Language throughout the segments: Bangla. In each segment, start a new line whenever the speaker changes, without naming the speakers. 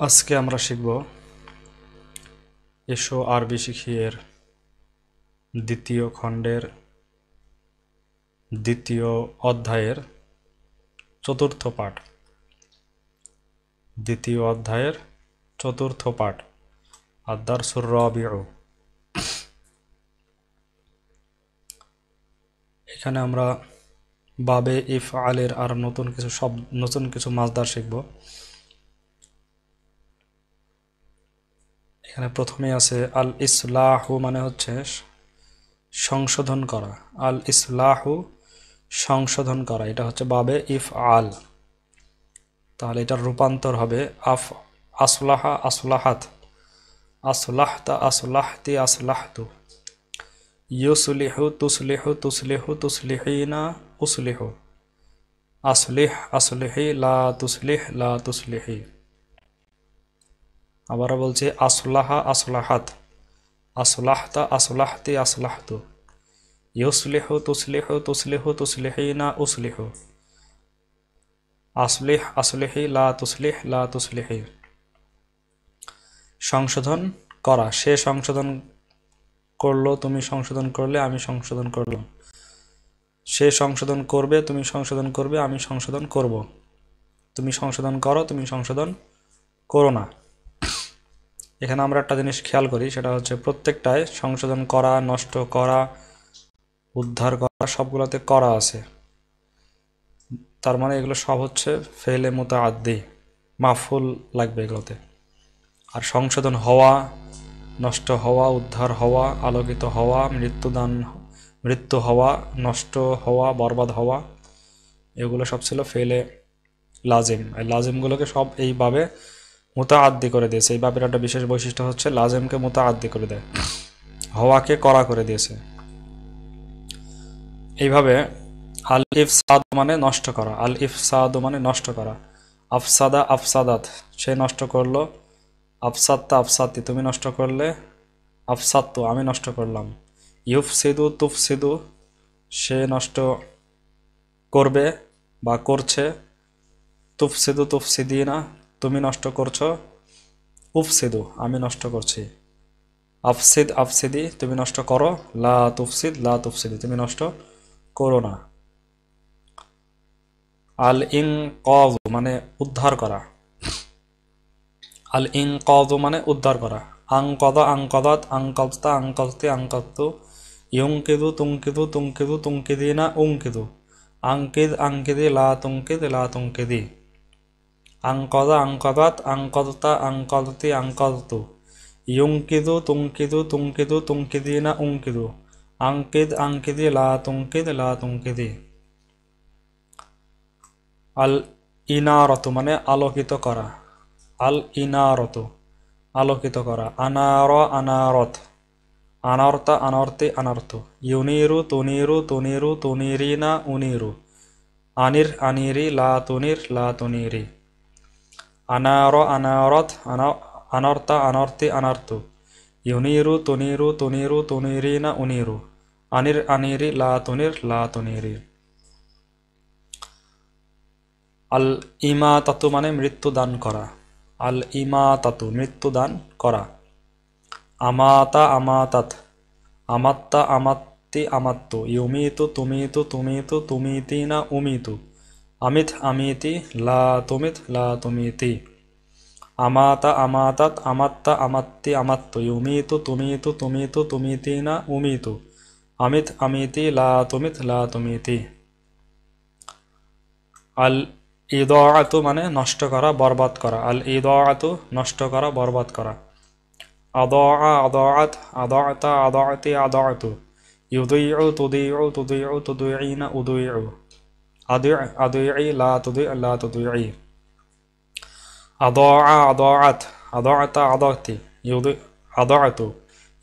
আজকে আমরা শিখব এসো আরবি শিখি এর দ্বিতীয় খণ্ডের দ্বিতীয় অধ্যায়ের চতুর্থ পাঠ। দ্বিতীয় অধ্যায়ের চতুর্থ পাঠ আদারসুর রবিউ। এখানে আমরা বাবে ইফ আলের আর নতুন কিছু সব নতুন কিছু মাছদার শিখব। এখানে প্রথমে আছে আল ইসলাহু মানে হচ্ছে সংশোধন করা। আল ইসলাহু সংশোধন করা, এটা হচ্ছে বাবে ইফ আল তাহলে এটার রূপান্তর হবে আফ, আসলাহা, আসলাহাত। আসলাহতা, আসলাহতি, আসলাহতু। ইউসলিহু, তুসলিহু তুসলিহু, তুসলিহিনা, উসলিহু। আসলিহ, আসলিহি, লা তুসলিহ, লা তুসলিহি। আবার বলছে, আসলাহা আসলাহাত। আসলাহতা আসলাহতি আসলাহতু। ইউসলিহু তুসলিহু তুসলিহু তুসলিহিনা উসলিহু। আসলেহ আসলিহি, লা তুসলিহ, লা তুসলিহি। সংশোধন করা। সে সংশোধন করল, তুমি সংশোধন করলে, আমি সংশোধন করলাম। সে সংশোধন করবে, তুমি সংশোধন করবে, আমি সংশোধন করব। তুমি সংশোধন করো, তুমি সংশোধন করো না। এখানে আমরা একটা জিনিস খেয়াল করি, সেটা হচ্ছে প্রত্যেকটায় সংশোধন করা, নষ্ট করা, উদ্ধার করা, সবগুলোতে করা আছে। তার মানে এগুলো সব হচ্ছে ফেলে মতো আদি মাফুল লাগবে এগুলোতে। আর সংশোধন হওয়া, নষ্ট হওয়া, উদ্ধার হওয়া, আলোকিত হওয়া, মৃত্যুদান, মৃত্যু হওয়া, নষ্ট হওয়া, বরবাদ হওয়া, এগুলো সব ছিল ফেলে, লাজিম। এই লাজিমগুলোকে সব এইভাবে মোতাআদ্দি করে দিয়েছে। এই বাপের একটা বিশেষ বৈশিষ্ট্য হচ্ছে লাজেমকে মোতাআদ্দি করে দেয়। হওয়াকে করা করে দিয়েছে। এইভাবে আল ইফসাদ মানে নষ্ট করা। আল ইফসাদ মানে নষ্ট করা। আফসাদা আফসাদাত, সে নষ্ট করল। আফসাত্তা আফসাত্তি তুমি নষ্ট করলে আফসাত্তু আমি নষ্ট করলাম। ইউফসিদু তুফসিদু, সে নষ্ট করবে বা করছে। তুফসিদু তুফসিদিনা তুমি নষ্ট করছ? উফসিদু, আমি নষ্ট করছি। আফসিদ, আফসিদি, তুমি নষ্ট করো? লা তুফসিদ, লা তুফসিদি, তুমি নষ্ট করো না। আল ইং কজ মানে উদ্ধার করা। আল ইং কজ মানে উদ্ধার করা। আংকদ আংকদাত আংকস্তা আংকস্তি আংকস্তু ইউংকিদু তুংকিদু তুংকিদু তুংকিদিনা উংকিদু আংকিদ আংকিদি লা তুংকিদ লা তুংকিদি আংকদা আংকদাত, আংকদতা, আংকদতি, আংকদতু। ইউংকিদু তুংকিদু তুংকিদু, তুংকিদিনা, উংকিদু। আংকিদ, আংকিদি, লা তুংকিদ, লা তুংকিদি। আল ইনারত মানে আলোকিত করা। আল ইনারত, আলোকিত করা। আনার, আনারত। আনার্তা, আনার্তে, আনার্ত। ইউনিরু, তুনিরু তুনিরু, তুনিরিনা, উনিরু। আনির, আনিরি, লা তুনির, লা তুনিরি। আনার আনারত আনর্তা আনর্তে আনার্ত ইউনিরু তুনিরু তুনিরু তুনিরি না উনিরু আনির আনিরি লা তুনির লা তুনিরি আল ইমা তাতু মানে মৃত্যু দান করা আল ইমা তাতু মৃত্যু দান করা আমাতা আমাতাত আমাত্তা আমাত্তি আমাত্তু ইউমিতু তুমিতু তুমিতু তুমিতি না উমিতু আমিত আমিতি, লা তুমিত, লা তুমিতি। আমাতা আমাতাত, আমাত্তা আমাত্তি, আমাত্ত। ইউমিতু, তুমিতু তুমিতু তুমিতি না উমিতু। আমিত আমিতি, লা তুমিত, লা তুমিতি। আল ইদাআতু মানে নষ্ট করা, বরবাদ করা। আল ইদাআতু নষ্ট করা, বরবাদ করা। আদ আদাআত, আদাআতা, আদাআতি, আদাআতু। তুদি তুদিউ তুদিউ না উদুইউ। أضيع أضيعي لا تضيع لا تضيعي أضاع أضاعت أضاعت أضعتي يضيع أضعت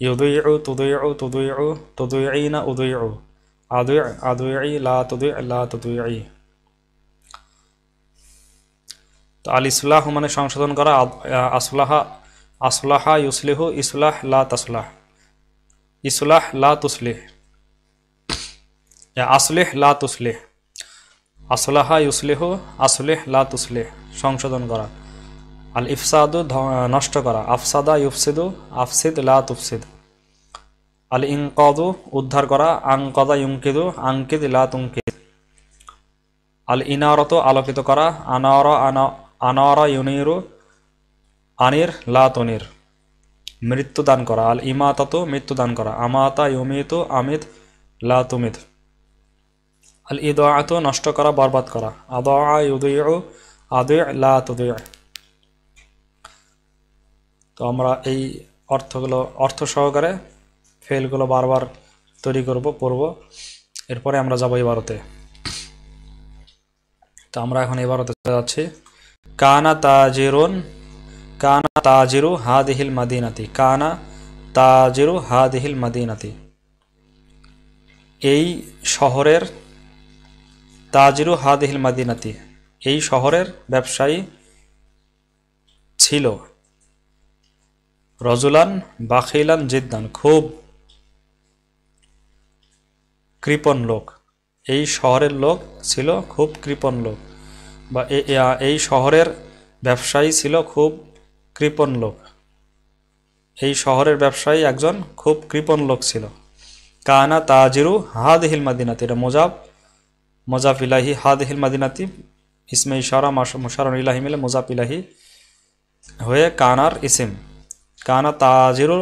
يضيع تضيع تضيع تضيعين أضيع أضيع أضيعي لا تضيع لا تضيعي তো আল ইসলাহ মানে সংশোধন করা আসলাহা আসলাহা ইউসলিহু ইসলাহ লা তাসলাহ ইসলাহ লা তুসলিহ আসলিহ লা তুসলিহ আসলাহা ইউসলেহ, আসলেহ লা তুসলেহ, সংশোধন করা। আল ইফসাদু নষ্ট করা। আফসাদা ইউফসিদু, আফসিদ লা তুফসিদ। আল ইংকদু উদ্ধার করা। আংকদা ইউঙ্কিদু আঙ্কিদ লা তুঙ্কিদ আল ইনারত আলোকিত করা। আনার আনার ইউনিরু, আনির লা তনির। মৃত্যু দান করা। আল ইমাতাতু মৃত্যু দান করা। আমাতা ইউমিতু আমিত লা তুমিদ আল ইদাআতু নষ্ট করা, বরবাদ করা। আদা তুদি তো আমরা এই অর্থগুলো, অর্থ সহকারে ফেলগুলো বারবার তৈরি করব, পড়ব। এরপরে আমরা যাব এবারতে। তো আমরা এখন এবারতে যাচ্ছি। কানা তাজিরুন, কানা তাজিরু হাদিহিল মাদিনাতি, কানা তাজিরু হাদিহিল মাদিনাতি। এই শহরের তাজিরু হাদিহিল মাদিনাতি। এই শহরের ব্যবসায়ী ছিল রজুলান বাখিলান জিদ্দান, খুব কৃপণ লোক। এই শহরের লোক ছিল খুব কৃপণ লোক বা এই শহরের ব্যবসায়ী ছিল খুব কৃপণ লোক। এই শহরের ব্যবসায়ী একজন খুব কৃপণ লোক ছিল। কানা তাজিরু হাদিহিল মাদিনাতি, এটা মোজাব মোজাফ ইলাহি হাদিহিল মাদিনাতি ইসমে ইশারা মুশারন ইলাহি মিলে মোজাফ ইলাহি হয়ে কানার ইসিম, কানা তাজিরু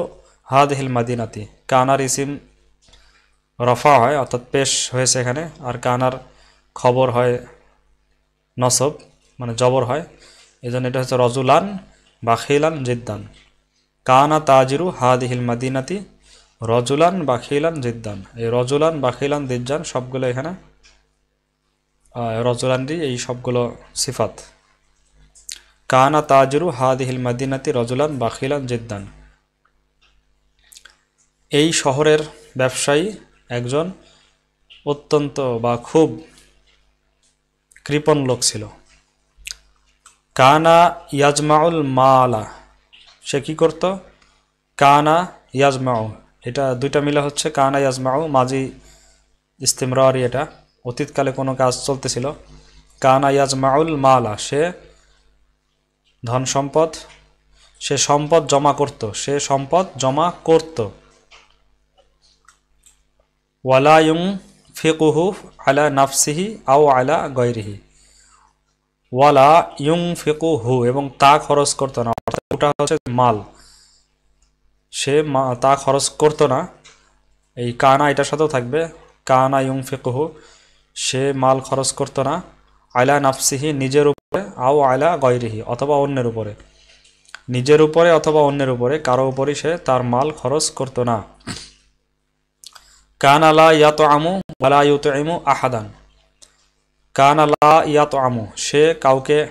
হাদিহিল মাদিনাতি। কানার ইসিম রফা হয়, অর্থাৎ পেশ হয়েছে এখানে, আর কানার খবর হয় নসব মানে জবর হয়। এই জন্য এটা হচ্ছে রজুলান বাখিলান জিদ্দান। কানা তাজিরু হাদিহিল মাদিনাতি, রজুলান বাখিলান জিদ্দান। এই রজুলান বাখিলান দিজ্জান সবগুলো এখানে রজুলানটি এই সবগুলো সিফাত। কানা তাজিরু হাদিহিল মাদিনাতি রজুলান বাখিলান জিদ্দান। এই শহরের ব্যবসায়ী একজন অত্যন্ত বা খুব কৃপণ লোক ছিল। কানা ইয়াজমাউল মালা, সে কী করত? কানা ইয়াজমাউ, এটা দুইটা মিলে হচ্ছে, কানা ইয়াজমাউ, মাজি ইস্তেমরারি এটা। অতীতকালে কোনো কাজ চলতেছিল। কানা ইয়াজমাউল মালা, সে ধন সম্পদ, সে সম্পদ জমা করত, সে সম্পদ জমা করত। ওয়ালা ইউং ফিকুহু আলা নাফসিহি আও আলা গৈরিহি ওয়ালা ইউং ফিকুহু এবং তা খরচ করতো না। অর্থাৎ ওটা হচ্ছে মাল। সে তা খরচ করতো না। এই কানা, এটার সাথেও থাকবে। কানা ইউং ফিকুহু সে মাল খরচ করতো না আয়লা নাফসিহি, নিজের উপরে, আও আয়লা গৈরিহি অথবা অন্যের উপরে। নিজের উপরে অথবা অন্যের উপরে, কারও উপরই সে তার মাল খরচ করতো না। কান আলা ইয়াত আমু ওয়ালা ইউত ইমু আহাদান। কান আলা ইয়াত আমু সে কাউকে,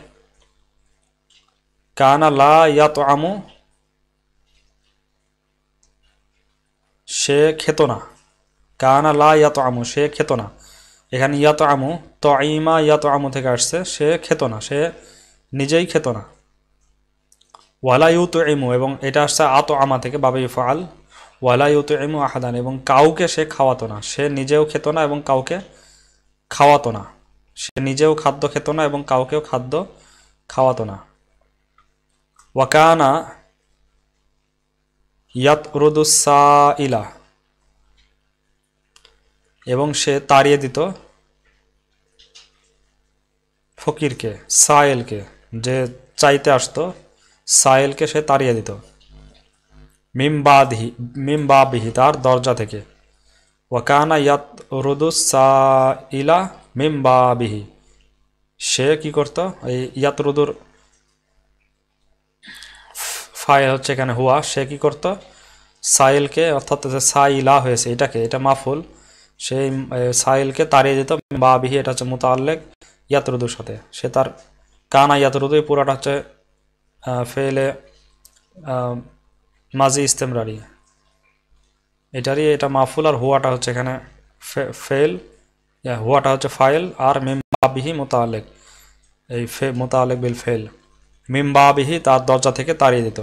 কান আলা ইয়াত আমু সে খেত না। কান আলা ইয়াত আমু সে খেত না। এখানে ইয়াত আমু তো ইমা ইয়াত আমু থেকে আসছে। সে খেত না, সে নিজেই খেত না। ওয়ালা ইউত ইমু এবং এটা আসছে আত আমা থেকে, বাবা ইফাল ওয়ালা ইউত ইমু আহাদান, এবং কাউকে সে খাওয়াতো না। সে নিজেও খেত না এবং কাউকে খাওয়াতো না। সে নিজেও খাদ্য খেত না এবং কাউকেও খাদ্য খাওয়াতো না। ওয়াকানা ইয়াত রুদুসা ইলা এবং সে তাড়িয়ে দিত ফকিরকে, সায়েলকে, যে চাইতে আসতো, সায়েলকে সে তাড়িয়ে দিত। মিমবাদিহি মিমবাবিহি তার দরজা থেকে। ওয়াকানা ইয়াত রুদুসা ইলা মিমবাবিহি। সে কি করত? এই ইয়াত রুদুর হচ্ছে এখানে হুয়া। সে কি করত? সাইলকে, অর্থাৎ সাইলা হয়েছে এটাকে, এটা মাফুল। সেই সাইলকে তাড়িয়ে দিত বাবিহি, এটা হচ্ছে মোতাল্লেক ইয়াতরুদুর সাথে। সে তার কানা ইয়াতরুদু এই পুরাটা হচ্ছে ফেলে মাজি ইস্তেমরারি। এটারই এটা মাফুল আর হুয়াটা হচ্ছে এখানে ফেল হুয়াটা হচ্ছে ফাইল আর মিমবাবিহি মোতালেক এই ফে মোতালেক বিল ফেল। মিমবাবিহি তার দরজা থেকে তাড়িয়ে দিত।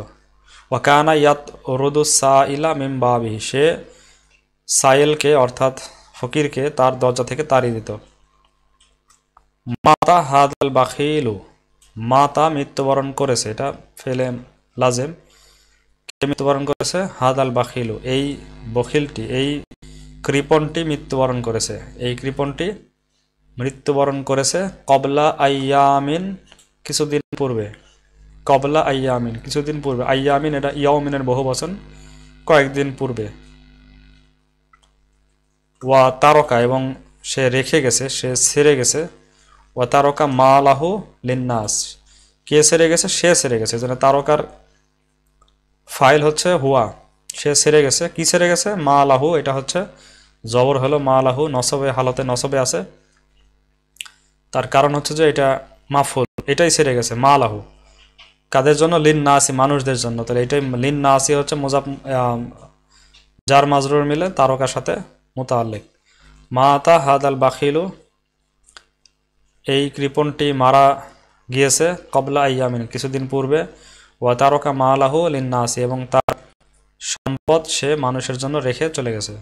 ওয়াকানা ইয়াত রুদুসা ইলা মিমবাবিহি সে সাইলকে অর্থাৎ ফকিরকে তার দরজা থেকে তাড়িয়ে দিত। মাতা হাদাল বাখিলু। মা তা মৃত্যুবরণ করেছে, এটা ফেলে লাজেম। কে মৃত্যুবরণ করেছে? হাদ আল বাখিলু। এই বখিলটি, এই কৃপণটি মৃত্যুবরণ করেছে। এই কৃপণটি মৃত্যুবরণ করেছে কবলা আইয়ামিন কিছুদিন পূর্বে। কবলা আইয়ামিন কিছুদিন পূর্বে। আইয়ামিন এটা ইয়ামিনের বহু বচন। কয়েকদিন পূর্বে। ওয়া তারকা, এবং সে রেখে গেছে, সে ছেড়ে গেছে। ওয়া তারকা মা লাহু লিন্নাস। কে ছেড়ে গেছে? সে ছেড়ে গেছে। যেন তারকার ফাইল হচ্ছে হুয়া। সে ছেড়ে গেছে। কি ছেড়ে গেছে? মা লাহু এটা হচ্ছে জবর হলো মা লাহু নসবে, হালতে নসবে আছে। তার কারণ হচ্ছে যে এটা মাফুল। এটাই ছেড়ে গেছে মা লাহু কাদের জন্য? লিন না আসি মানুষদের জন্য। তাহলে এটাই লিন না আসি হচ্ছে মোজাব যার মাজরুর মিলে তারকার সাথে মোতাল্লিক মা তা হাদ আল বাখিলু, এই কৃপণটি মারা গিয়েছে কবলা ইয়ামিন কিছুদিন পূর্বে। ওয়া তারকা মা লাহু লিন না এবং তার সম্পদ সে মানুষের জন্য রেখে চলে গেছে,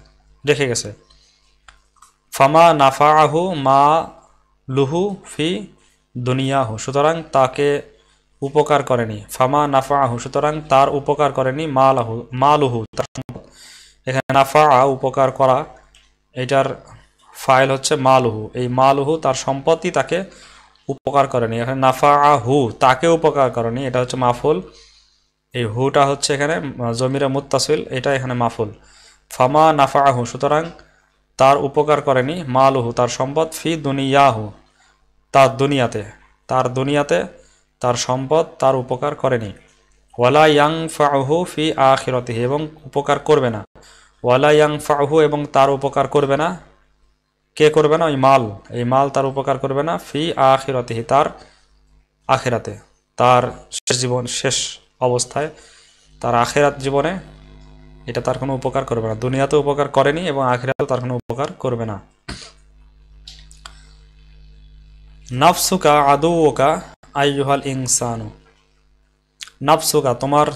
রেখে গেছে। ফামা নাফাআহু মা লুহু ফি দুনিয়াহু, সুতরাং তাকে উপকার করেনি। ফামা নাফাআহু, সুতরাং তার উপকার করেনি মা লাহু মা লুহু তার সম্পদ। এখানে নাফা উপকার করা এটার ফাইল হচ্ছে মালুহু। এই মালুহু তার সম্পত্তি তাকে উপকার করেনি। এখানে নাফা হু তাকে উপকার করেনি। এটা হচ্ছে মাফুল। এই হুটা হচ্ছে এখানে, জমিরা মুত্তাসিল। এটা এখানে মাফুল। ফামা নাফা আহু সুতরাং তার উপকার করেনি মালুহু, তার সম্পদ ফি দুনিয়াহু, তার দুনিয়াতে। তার দুনিয়াতে তার সম্পদ তার উপকার করেনি। ওয়ালা ইয়াং ফাহু ফি আখিরতিহি, এবং উপকার করবে না। ওয়ালা ইয়াং ফাহু এবং তার উপকার করবে না। কে করবে না? ওই মাল। এই মাল তার উপকার করবে না। ফি আখিরতিহি, তার আখেরাতে। তার শেষ জীবন, শেষ অবস্থায় তার আখেরাত জীবনে এটা তার কোনো উপকার করবে না। দুনিয়াতে উপকার করেনি, এবং আখেরাতেও তার কোনো উপকার করবে না। নাফসুকা আদৌকা আইয়ুহাল ইনসানু। নাফসুকা, তোমার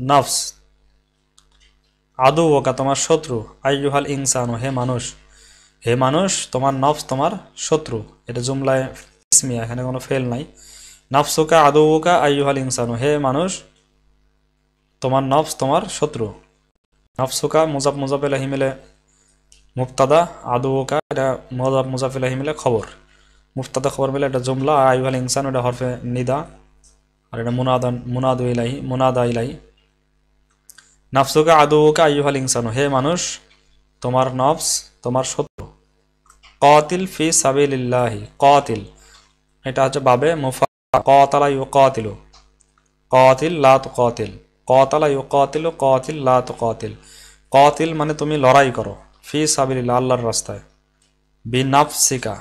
নফস আদৌকা তোমার শত্রু। আইয়ুহাল ইনসানু, হে মানুষ। হে মানুষ, তোমার নফস তোমার শত্রু। এটা জুমলায় ইসমিয়া এখানে কোনো ফেল নাই। নাফসুকা আদৌকা আইয়ুহাল ইনসানু, হে মানুষ, তোমার নফস তোমার শত্রু। নফসুকা মুজাব মুজাফিলাহি মিলে মুফতাদা ওকা এটা মজাব মুজাফিলাহি মিলে খবর। মুফতাদা খবর মিলে এটা জুমলা, আইয়ুহাল ইনসান এটা হরফে নিদা। আর এটা মুনাদা মুনাদু ইলাহি মুনাদা ইলাহি। নাফসুকা আদৌকা আইয়ুহাল ইনসানু হে মানুষ, তোমার নফস, তোমার শত্রু। কতিল ফি সাবিলিল্লাহি, কতিল। এটা হচ্ছে বাবে মুফা কতালা ইউ কতিলু কতিল লা তু কতিল কতালা ইউ কতিলু কতিল লা তু কতিল কতিল মানে তুমি লড়াই করো, ফি সাবিলিল্লাহ, আল্লাহর রাস্তায়। বি নাফসিকা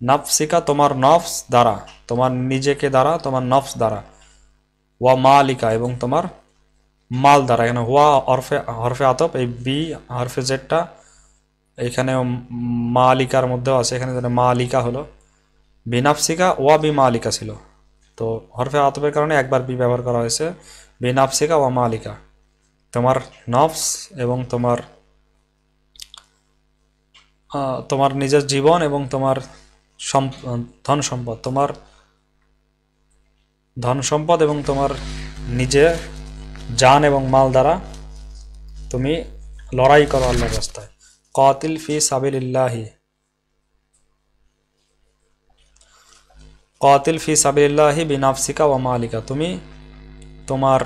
নাফসিকা তোমার নফস দ্বারা, তোমার নিজেকে দ্বারা, তোমার নফস দ্বারা। ওয়া মালিকা এবং তোমার মাল দ্বারা, এখানে হুয়া, হরফে হরফে আতপ, এই বি, হরফে জেডটা এখানে মালিকার মধ্যেও আছে, এখানে মালিকা হলো। বিনাফসিকা, ওয়া বি মালিকা ছিল। তো হরফে আতপের কারণে একবার বি ব্যবহার করা হয়েছে, বিনাফসিকা, ওয়া মালিকা। তোমার নফস এবং তোমার তোমার নিজের জীবন এবং তোমার ধন সম্পদ, তোমার ধন সম্পদ এবং তোমার নিজের জান এবং মাল দ্বারা তুমি লড়াই করো আল্লাহর রাস্তায়। কাতিল ফি সাবিলিল্লাহি। কাতিল ফি সাবিলিল্লাহি বিনাফসিকা ওয়া মালিকা। তুমি তোমার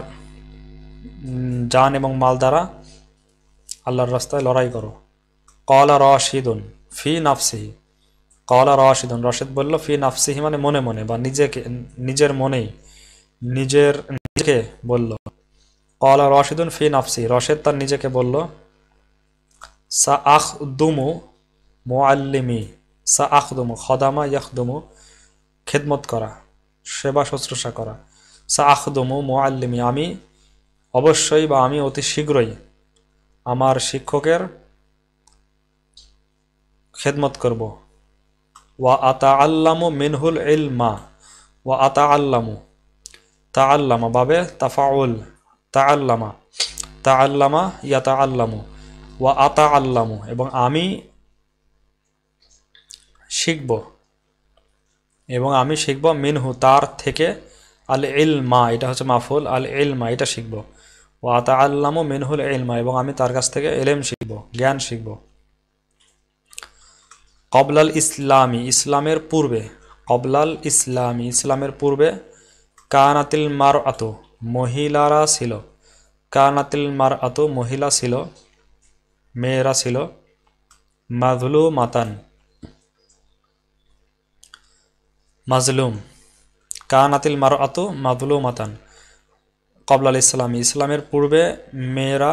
জান এবং মাল দ্বারা আল্লাহর রাস্তায় লড়াই করো। কলা রশিদুন ফি নাফসিহি। কলা রশিদুন, রশিদ বলল ফি নাফসিহি মানে মনে মনে বা নিজেকে, নিজের মনেই, নিজের নিজেকে বলল। কলা রশিদুন ফি নাফসি রশেদ তার নিজেকে বলল সা আখ দুমু মোয়াল্লিমি সা আখ দুমু খদামা ইয়াখদুমু, খেদমত করা, সেবা শুশ্রূষা করা। সা আখ দুমু মোয়াল্লিমি আমি অবশ্যই বা আমি অতি শীঘ্রই আমার শিক্ষকের খেদমত করব। ওয়া আতা আল্লামু মিনহুল ইলমা, ওয়া আতা আল্লামু তা আল্লামা বাবে তাফাউল তা আল্লামা তা আল্লামা ইয়া তা আল্লামু ওয়া আতা আল্লামু এবং আমি শিখব। এবং আমি শিখব মিনহু তার থেকে আল ইলমা এটা হচ্ছে মাফুল আল ইলমা এটা শিখব। ও আতা আল্লামু মিনহুল ইলমা, এবং আমি তার কাছ থেকে এলেম শিখব, জ্ঞান শিখব। কবলাল ইসলামী, ইসলামের পূর্বে, কবলাল ইসলামী, ইসলামের পূর্বে কানাতিল মার আতো মহিলারা ছিল। কানাতিল মার আতো মহিলা ছিল, মেয়েরা ছিল। মাদলু মাতান। মাজলুম। কানাতিল মার আতো মাদলু মাতান কবলাল ইসলাম ইসলামের পূর্বে মেয়েরা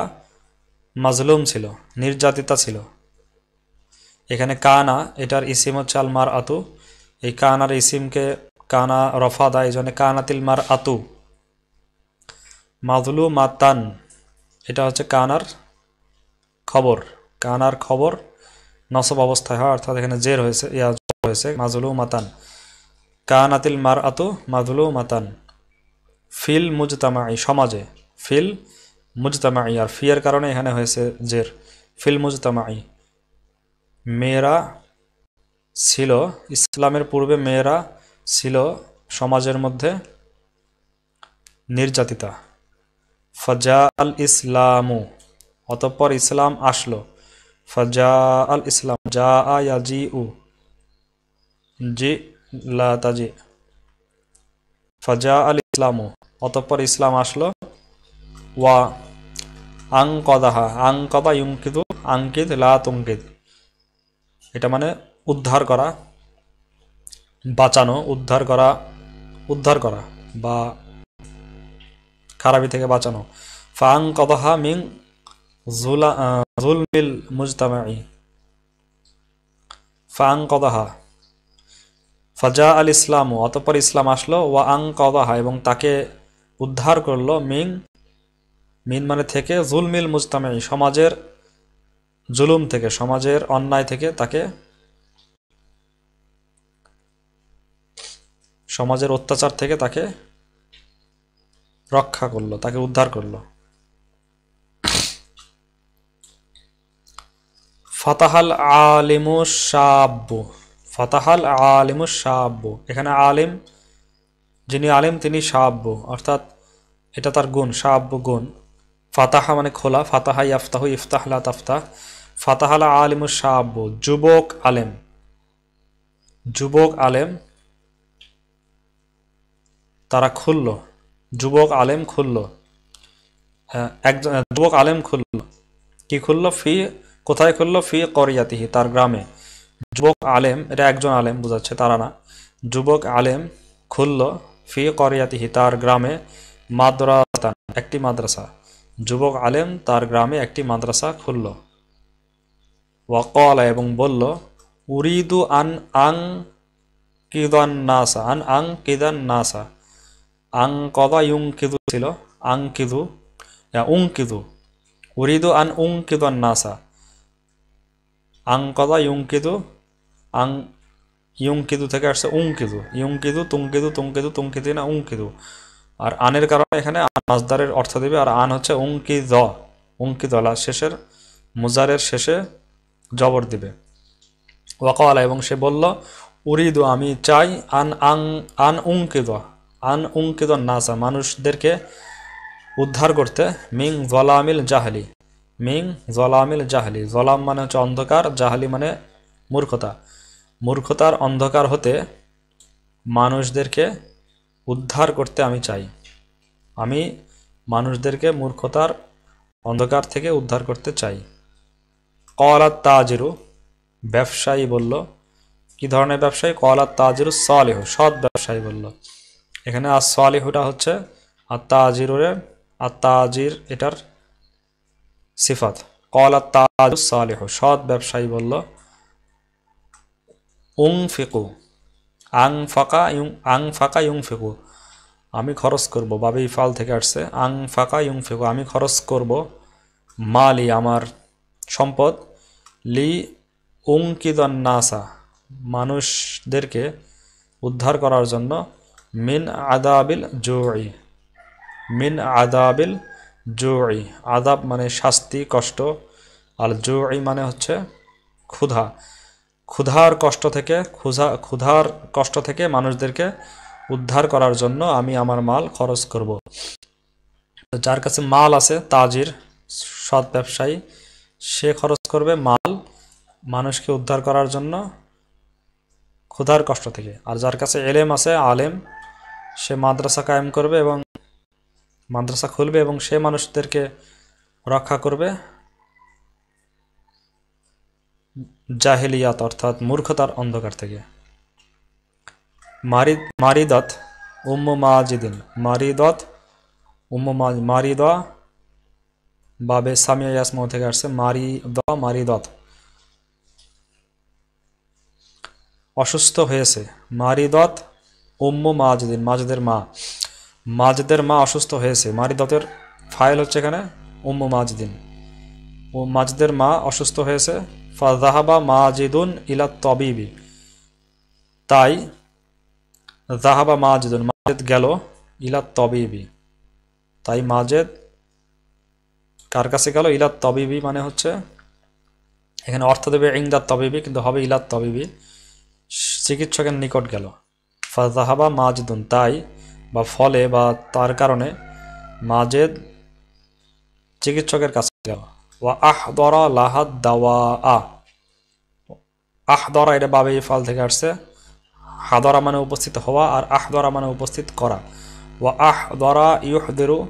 মাজলুম ছিল, নির্যাতিতা ছিল। এখানে কানা, এটার ইসিম হচ্ছে আল মার আতু এই কানার ইসিমকে কানা রফা দেয়, এই জন্য কানাতিল মার আতু মাদুলু মাতান, এটা হচ্ছে কানার খবর। কানার খবর নসব অবস্থায় হয়, অর্থাৎ এখানে জের হয়েছে ইয়া হয়েছে মাজুলু মাতান। কানাতিল মার আতু মাদুলু মাতান। ফিল মুজতামাই, সমাজে। ফিল মুজতামাই, আর ফিয়ের কারণে এখানে হয়েছে জের। ফিল মুজতামাই। মেয়েরা ছিল, ইসলামের পূর্বে মেয়েরা ছিল সমাজের মধ্যে নির্যাতিতা। ফজা আল ইসলামু। অতঃপর ইসলাম আসলো। ফজা আল ইসলাম জা আয়া জি উ জি লা ফজা আল ইসলামু, অতঃপর ইসলাম আসলো। ওয়া আং কদাহা আং কদা ইউঙ্কিদু আঙ্কিদ লা এটা মানে উদ্ধার করা, বাঁচানো, উদ্ধার করা উদ্ধার করা বা খারাপি থেকে বাঁচানো। ফাং কদহা মিং জুলা জুলমিল মুজতামাই ফাং কদহা। ফাজা আল ইসলাম, অতপর ইসলাম আসলো, ওয়া আং কদহা, এবং তাকে উদ্ধার করল মিং মিন মানে থেকে জুলমিল মুজতামাই সমাজের জুলুম থেকে, সমাজের অন্যায় থেকে তাকে সমাজের অত্যাচার থেকে তাকে রক্ষা করল, তাকে উদ্ধার করল। ফাতাহাল আলিমু সাব্বু ফাতাহাল আলিমু সাব্বু এখানে আলিম, যিনি আলিম তিনি সাব্বু অর্থাৎ এটা তার গুণ সাব্বু গুণ। ফাতাহা মানে খোলা, ফাতাহা ইফতাহু ইফতাহলা তাফতাহ। ফাতাহালা আলিমু সাব্বু যুবক আলেম। যুবক আলেম তারা খুলল। যুবক আলেম খুলল। একজন যুবক আলেম খুলল। কি খুলল? ফি, কোথায় খুলল? ফি করিয়াতিহি, তার গ্রামে। যুবক আলেম, এটা একজন আলেম বোঝাচ্ছে, তারা না। যুবক আলেম খুলল, ফি করিয়াতিহি, তার গ্রামে মাদ্রাসান, একটি মাদ্রাসা। যুবক আলেম তার গ্রামে একটি মাদ্রাসা খুলল। ওয়াকলা এবং বলল, উরিদু আন আং কিদান নাসা, আন আং কিদান নাসা। আং কদা ইউং কিদু ছিল? আং কিদু? উং কিদু। উরিদু আন উং কিদান নাসা। আং কদা ইউং কিদু? আং ইউং কিদু থেকে আসছে উং কিদু। ইউং কিদু, তুং কিদু তুং কিদু কিদু না উং কিদু। আর আনের কারণে এখানে মাজদারের অর্থ দেবে, আর আন হচ্ছে উঙ্কি দ। উঙ্কি দলা শেষের, মুজারের শেষে জবর দিবে। ওয়াকালা এবং সে বলল, উরিদু আমি চাই আন আং, আন উঙ্কিদ আন উঙ্কিদ নাসা, মানুষদেরকে উদ্ধার করতে মিং জলামিল জাহালি। মিং জলামিল জাহালি, জলাম মানে হচ্ছে অন্ধকার, জাহালি মানে মূর্খতা। মূর্খতার অন্ধকার হতে মানুষদেরকে উদ্ধার করতে আমি চাই। আমি মানুষদেরকে মূর্খতার অন্ধকার থেকে উদ্ধার করতে চাই। কলাত তাজিরু, ব্যবসায়ী বলল, কি ধরনের ব্যবসায়ী? কলাত তাজিরু সলেহ, সৎ ব্যবসায়ী বলল। এখানে আর সলেহুটা হচ্ছে আর তাজিরের আর তাজির এটার সিফাত। কলাত তাজু সলেহ, সৎ ব্যবসায়ী বলল উং ফিকু আং ফাঁকা ইউং আং ফাঁকা ইউং ফেকু আমি খরচ করব। বাবে ইফাল থেকে আসছে আং ফাঁকা ইউং ফেকু আমি খরচ করব মালি, আমার সম্পদ, লি উংকিদন নাসা মানুষদেরকে উদ্ধার করার জন্য মিন আদাবিল জোই। মিন আদাবিল জোই। আদাব মানে শাস্তি, কষ্ট। আর জোই মানে হচ্ছে ক্ষুধা। ক্ষুধার কষ্ট থেকে, ক্ষুধা, ক্ষুধার কষ্ট থেকে মানুষদেরকে উদ্ধার করার জন্য আমি আমার মাল খরচ করব। যার কাছে মাল আছে, তাজির সৎ ব্যবসায়ী, সে খরচ করবে মাল মানুষকে উদ্ধার করার জন্য ক্ষুধার কষ্ট থেকে। আর যার কাছে এলেম আছে, আলেম সে মাদ্রাসা কায়েম করবে এবং মাদ্রাসা খুলবে এবং সে মানুষদেরকে রক্ষা করবে। জাহেলিয়াত অর্থাৎ মূর্খতার অন্ধকার থেকে। মারিদ মারিদত উম্মু মাজিদিন। মারিদত উম্মু মারিদ বাবে সামিয়া ইয়াসমো থেকে আসছে। মারিদ, মারিদত। অসুস্থ হয়েছে। মারিদত উম্মু মাজিদিন মাজেদের মা মাজেদের মা অসুস্থ হয়েছে মারিদতের ফাইল হচ্ছে এখানে উম্মু মাজিদিন ও মাজদের মা অসুস্থ হয়েছে ফাজাহাবা মাজিদুন ইলা তবিবি। তাই জাহাবা মাজেদুন মাজেদ গেল ইলা তবিবি। তাই মাজেদ কার কাছে গেল? ইলা তবিবি মানে হচ্ছে, এখানে অর্থ দেবে ইংদাত তবিবি, কিন্তু হবে ইলাত তবিবি। চিকিৎসকের নিকট গেল। ফাজাহাবা মাজেদুন, তাই বা ফলে বা তার কারণে মাজেদ চিকিৎসকের কাছে গেল। ওয়া আহ দরা লাহাদ দাওয়া আ আহ দরা এটা বাবে ফল থেকে আসছে। হাদরা মানে উপস্থিত হওয়া আর আহ দরা মানে উপস্থিত করা। ওয়া আহ দরা ইউহদেরু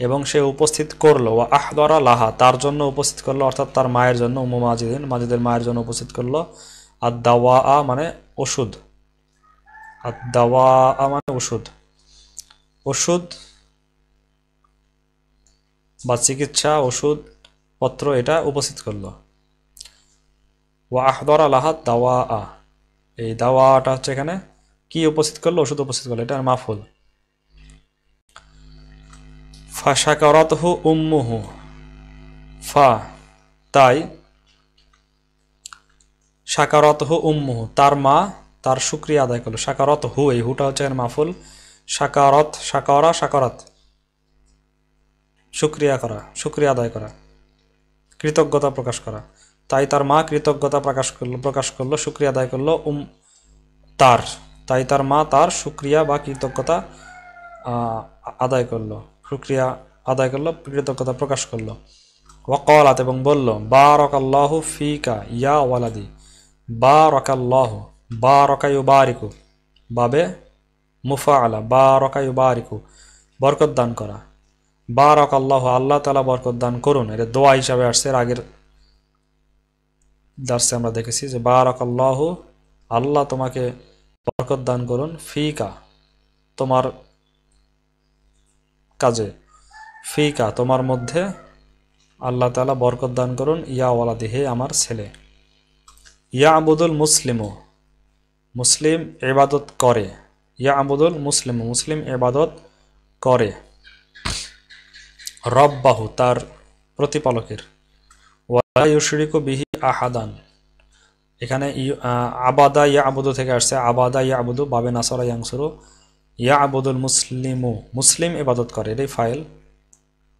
এবং সে উপস্থিত করল। ওয়া আহ দরা লাহা, তার জন্য উপস্থিত করল, অর্থাৎ তার মায়ের জন্য উমু মাজিদিন, মাজিদের মায়ের জন্য উপস্থিত করল। আর দাওয়া আ মানে ওষুধ। আর দাওয়া মানে ওষুধ। ওষুধ বা চিকিৎসা, ওষুধ পত্র এটা উপস্থিত করল। ওয়া আহদর আলাহাত দাওয়া আ এই দাওয়াটা হচ্ছে এখানে কি উপস্থিত করল? ওষুধ উপস্থিত করল। এটা মাফুল। ফাশাকারতহু উম্মুহু। ফা, তাই সাকারতহু উম্মুহু। তার মা তার শুক্রিয়া আদায় করল। সাকারত হু, এই হুটা হচ্ছে মাফুল। সাকারত, সাকারা, সাকারত। শুক্রিয়া করা, শুক্রিয়া আদায় করা। কৃতজ্ঞতা প্রকাশ করা। তাই তার মা কৃতজ্ঞতা প্রকাশ করল প্রকাশ করল, শুক্রিয়া আদায় করল, উম, তার। তাই তার মা তার শুক্রিয়া বা কৃতজ্ঞতা আদায় করল, শুক্রিয়া আদায় করল, কৃতজ্ঞতা প্রকাশ করল। ওয়াকালাত এবং বলল বা রকাল্লাহ ফিকা ইয়া ওয়ালাদি বা রকাল্লাহ বা রকায়ু বারিকু বাবে মুফা আলা বা রকায়ু বারিকু বরকত দান করা। বারক আল্লাহ আল্লাহ তালা বরকত দান করুন। এটা দোয়া হিসাবে আসছে। এর আগের দার্সে আমরা দেখেছি যে, বারক আল্লাহ আল্লাহ তোমাকে বরকত দান করুন। ফিকা, তোমার কাজে। ফিকা, তোমার মধ্যে আল্লাহ তালা বরকত দান করুন। ইয়া ওয়ালাদি, হে আমার ছেলে। ইয়া আবুদুল মুসলিমও মুসলিম এবাদত করে। ইয়া আবুদুল মুসলিম মুসলিম এবাদত করে। রব্বাহু, তার প্রতিপালকের। ওয়াইশরিকু বিহি আহাদান। এখানে আবাদা ইয়া আবুদু থেকে আসছে। আবাদা ইয়া আবুদু বাবে নাসরা ইয়াংসুরু। ইয়া আবুদুল মুসলিমু, মুসলিম ইবাদত করে, এটাই ফাইল।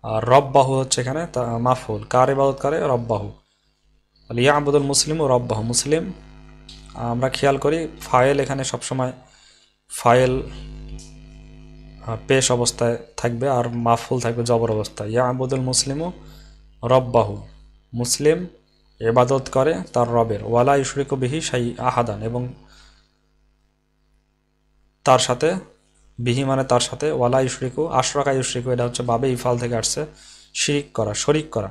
আর রব্বাহু হচ্ছে এখানে মাফুল। কার ইবাদত করে? রব্বাহু। ইয়া আবুদুল মুসলিম, রব্বাহু মুসলিম। আমরা খেয়াল করি, ফাইল এখানে সবসময় ফাইল পেশ অবস্থায় থাকবে আর মাফুল থাকবে জবর অবস্থায়। ইয়া আবুদুল মুসলিমও রব্বাহু, মুসলিম এবাদত করে তার রবের। ওয়ালা ইশরিকু বিহি সাই আহাদান, এবং তার সাথে, বিহি মানে তার সাথে, ওয়ালা ইশরিকু আশরাকা ইশরিকু এটা হচ্ছে বাবে ইফাল থেকে আসছে, শিরিক করা, শরিক করা।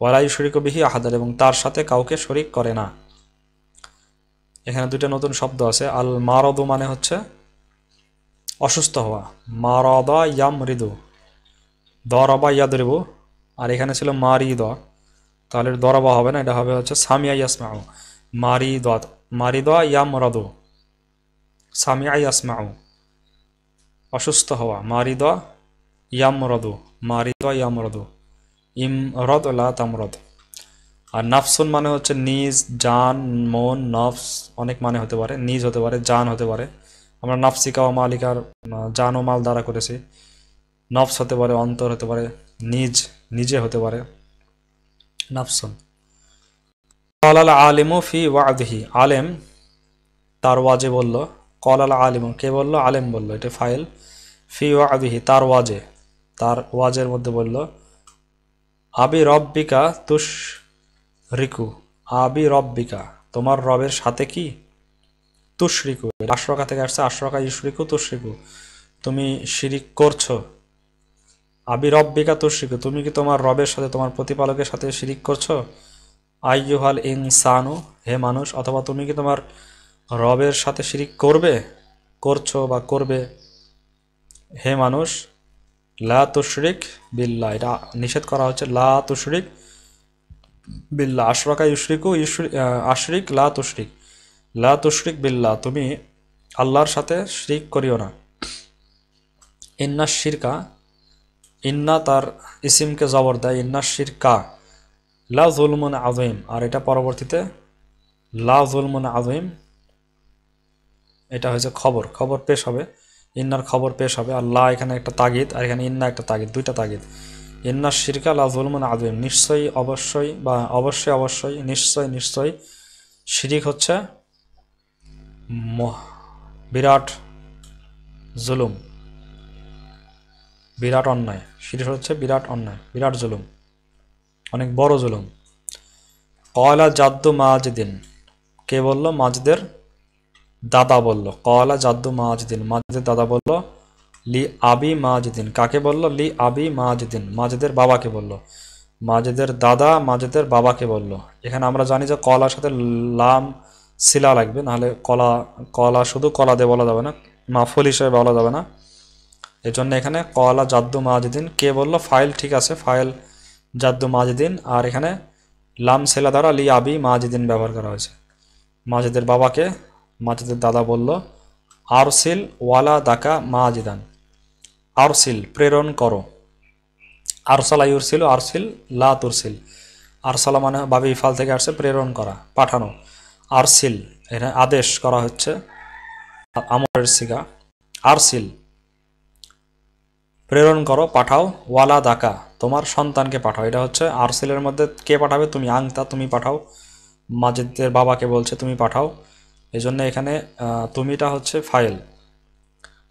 ওয়ালা ইশরিকু বিহি আহাদান, এবং তার সাথে কাউকে শরিক করে না। এখানে দুইটা নতুন শব্দ আছে। আল মারদু মানে হচ্ছে অসুস্থ হওয়া। মারদা ইয়াম মৃদু দরবা ইয়াদরিবু। আর এখানে ছিল মারিদ। তাহলে দরবা হবে না, এটা হবে হচ্ছে সামিয়া ইয়াসমাউ। মারিদ মারিদ ইয়াম রদু। সামিয়া ইয়াসমাউ। অসুস্থ হওয়া। মারিদ ইয়াম রদু। মারিদ ইয়াম রদু। ইম রদ লা তামরদ। আর নাফসুন মানে হচ্ছে নিজ, জান, মন, নফস অনেক মানে হতে পারে, নিজ হতে পারে, জান হতে পারে। আমরা নাফসিকা ও মালিকার জান ও মাল দ্বারা করেছি। নফস হতে পারে, অন্তর হতে পারে, নিজ, নিজে হতে পারে। নাফসুন। কলাল আলিমু ফি ওয়াদিহি আলেম তার ওয়াজে বলল, কলাল আলিমু, কে বলল? আলেম বলল, এটা ফাইল। ফি ওয়াদিহি তার ওয়াজে। তার ওয়াজের মধ্যে বলল, আবি রব্বিকা তুষ রিকু, আবি রব্বিকা, তোমার রবের সাথে কি? তুশরিকু, আশ্রকা থেকে আসছে আশ্রকা ইশরিকু, তুশরিকু। তুমি শিরিক করছ। আবি রব্বিকা, তুশরিকু, তুমি কি তোমার রবের সাথে, তোমার প্রতিপালকের সাথে শিরিক করছ? আইয়ুহাল ইনসানু, হে মানুষ, অথবা তুমি কি তোমার রবের সাথে শিরিক করবে? করছ বা করবে? হে মানুষ, লা তুশরিক বিল্লাহ, এটা নিষেধ করা হচ্ছে, লা তুশরিক বিল্লাহ আশরাকা ইউশরিকু, ইউশরি আশরিক, লা তুশরিক। লা তুশরিক বিল্লাহ তুমি আল্লাহর সাথে শিরিক করিও না। ইন্না শিরকা, ইন্না তার ইসিমকে জবর দেয়, ইন্না শিরকা। লা জুলমুন আজইম আর এটা পরবর্তীতে লা জুলমুন আজইম এটা হয়েছে খবর খবর পেশ হবে। ইন্নার খবর পেশ হবে, আর লা এখানে একটা তাগিদ, আর এখানে ইন্না একটা তাগিদ, দুইটা তাগিদ। ইন্নার শিরকা লা জুলমুন আজইম নিশ্চয়ই, অবশ্যই বা অবশ্যই অবশ্যই নিশ্চয় নিশ্চয় শিরিক হচ্ছে বিরাট জুলুম, বিরাট অন্যায়। শিরিক হচ্ছে বিরাট অন্যায়, বিরাট জুলুম, অনেক বড় জুলুম। কয়লা জাদ্দু মাজিদিন। কে বলল? মাজিদের দাদা বলল। কয়লা জাদ্দু মাজিদিন। মাজিদের দাদা বলল লি আবি মাজিদিন। কাকে বলল? লি আবি মাজিদিন। মাজেদের বাবাকে বলল। মাজেদের দাদা মাজেদের বাবাকে বলল। এখানে আমরা জানি যে কলার সাথে লাম শিলা লাগবে, নাহলে কলা কলা শুধু কলা দিয়ে বলা যাবে না, মাফুল হিসেবে বলা যাবে না। এই জন্য এখানে কলা জাদ্দু মাজিদিন। কে বলল? ফাইল ঠিক আছে, ফাইল জাদ্দু মাজিদিন। আর এখানে লাম সেলা দ্বারা লি আবি মাজিদিন ব্যবহার করা হয়েছে। মাজেদের বাবাকে, মাজেদের দাদা বলল আরসিল ওয়ালা দাকা মাজিদান। আরসিল, প্রেরণ করো। আরসালা ইউরসিল, আরসিল, লা তুরসিল। আরসালা মানে বাবে ইফাল থেকে আসছে, প্রেরণ করা, পাঠানো। আরসিল, এখানে আদেশ করা হচ্ছে আমরের সিগা। আরসিল, প্রেরণ করো, পাঠাও, ওয়ালা দাকা, তোমার সন্তানকে পাঠাও। এটা হচ্ছে আরসিলের মধ্যে কে পাঠাবে? তুমি আংতা, তুমি পাঠাও। মাজিদের বাবাকে বলছে, তুমি পাঠাও। এই এখানে তুমিটা হচ্ছে ফাইল।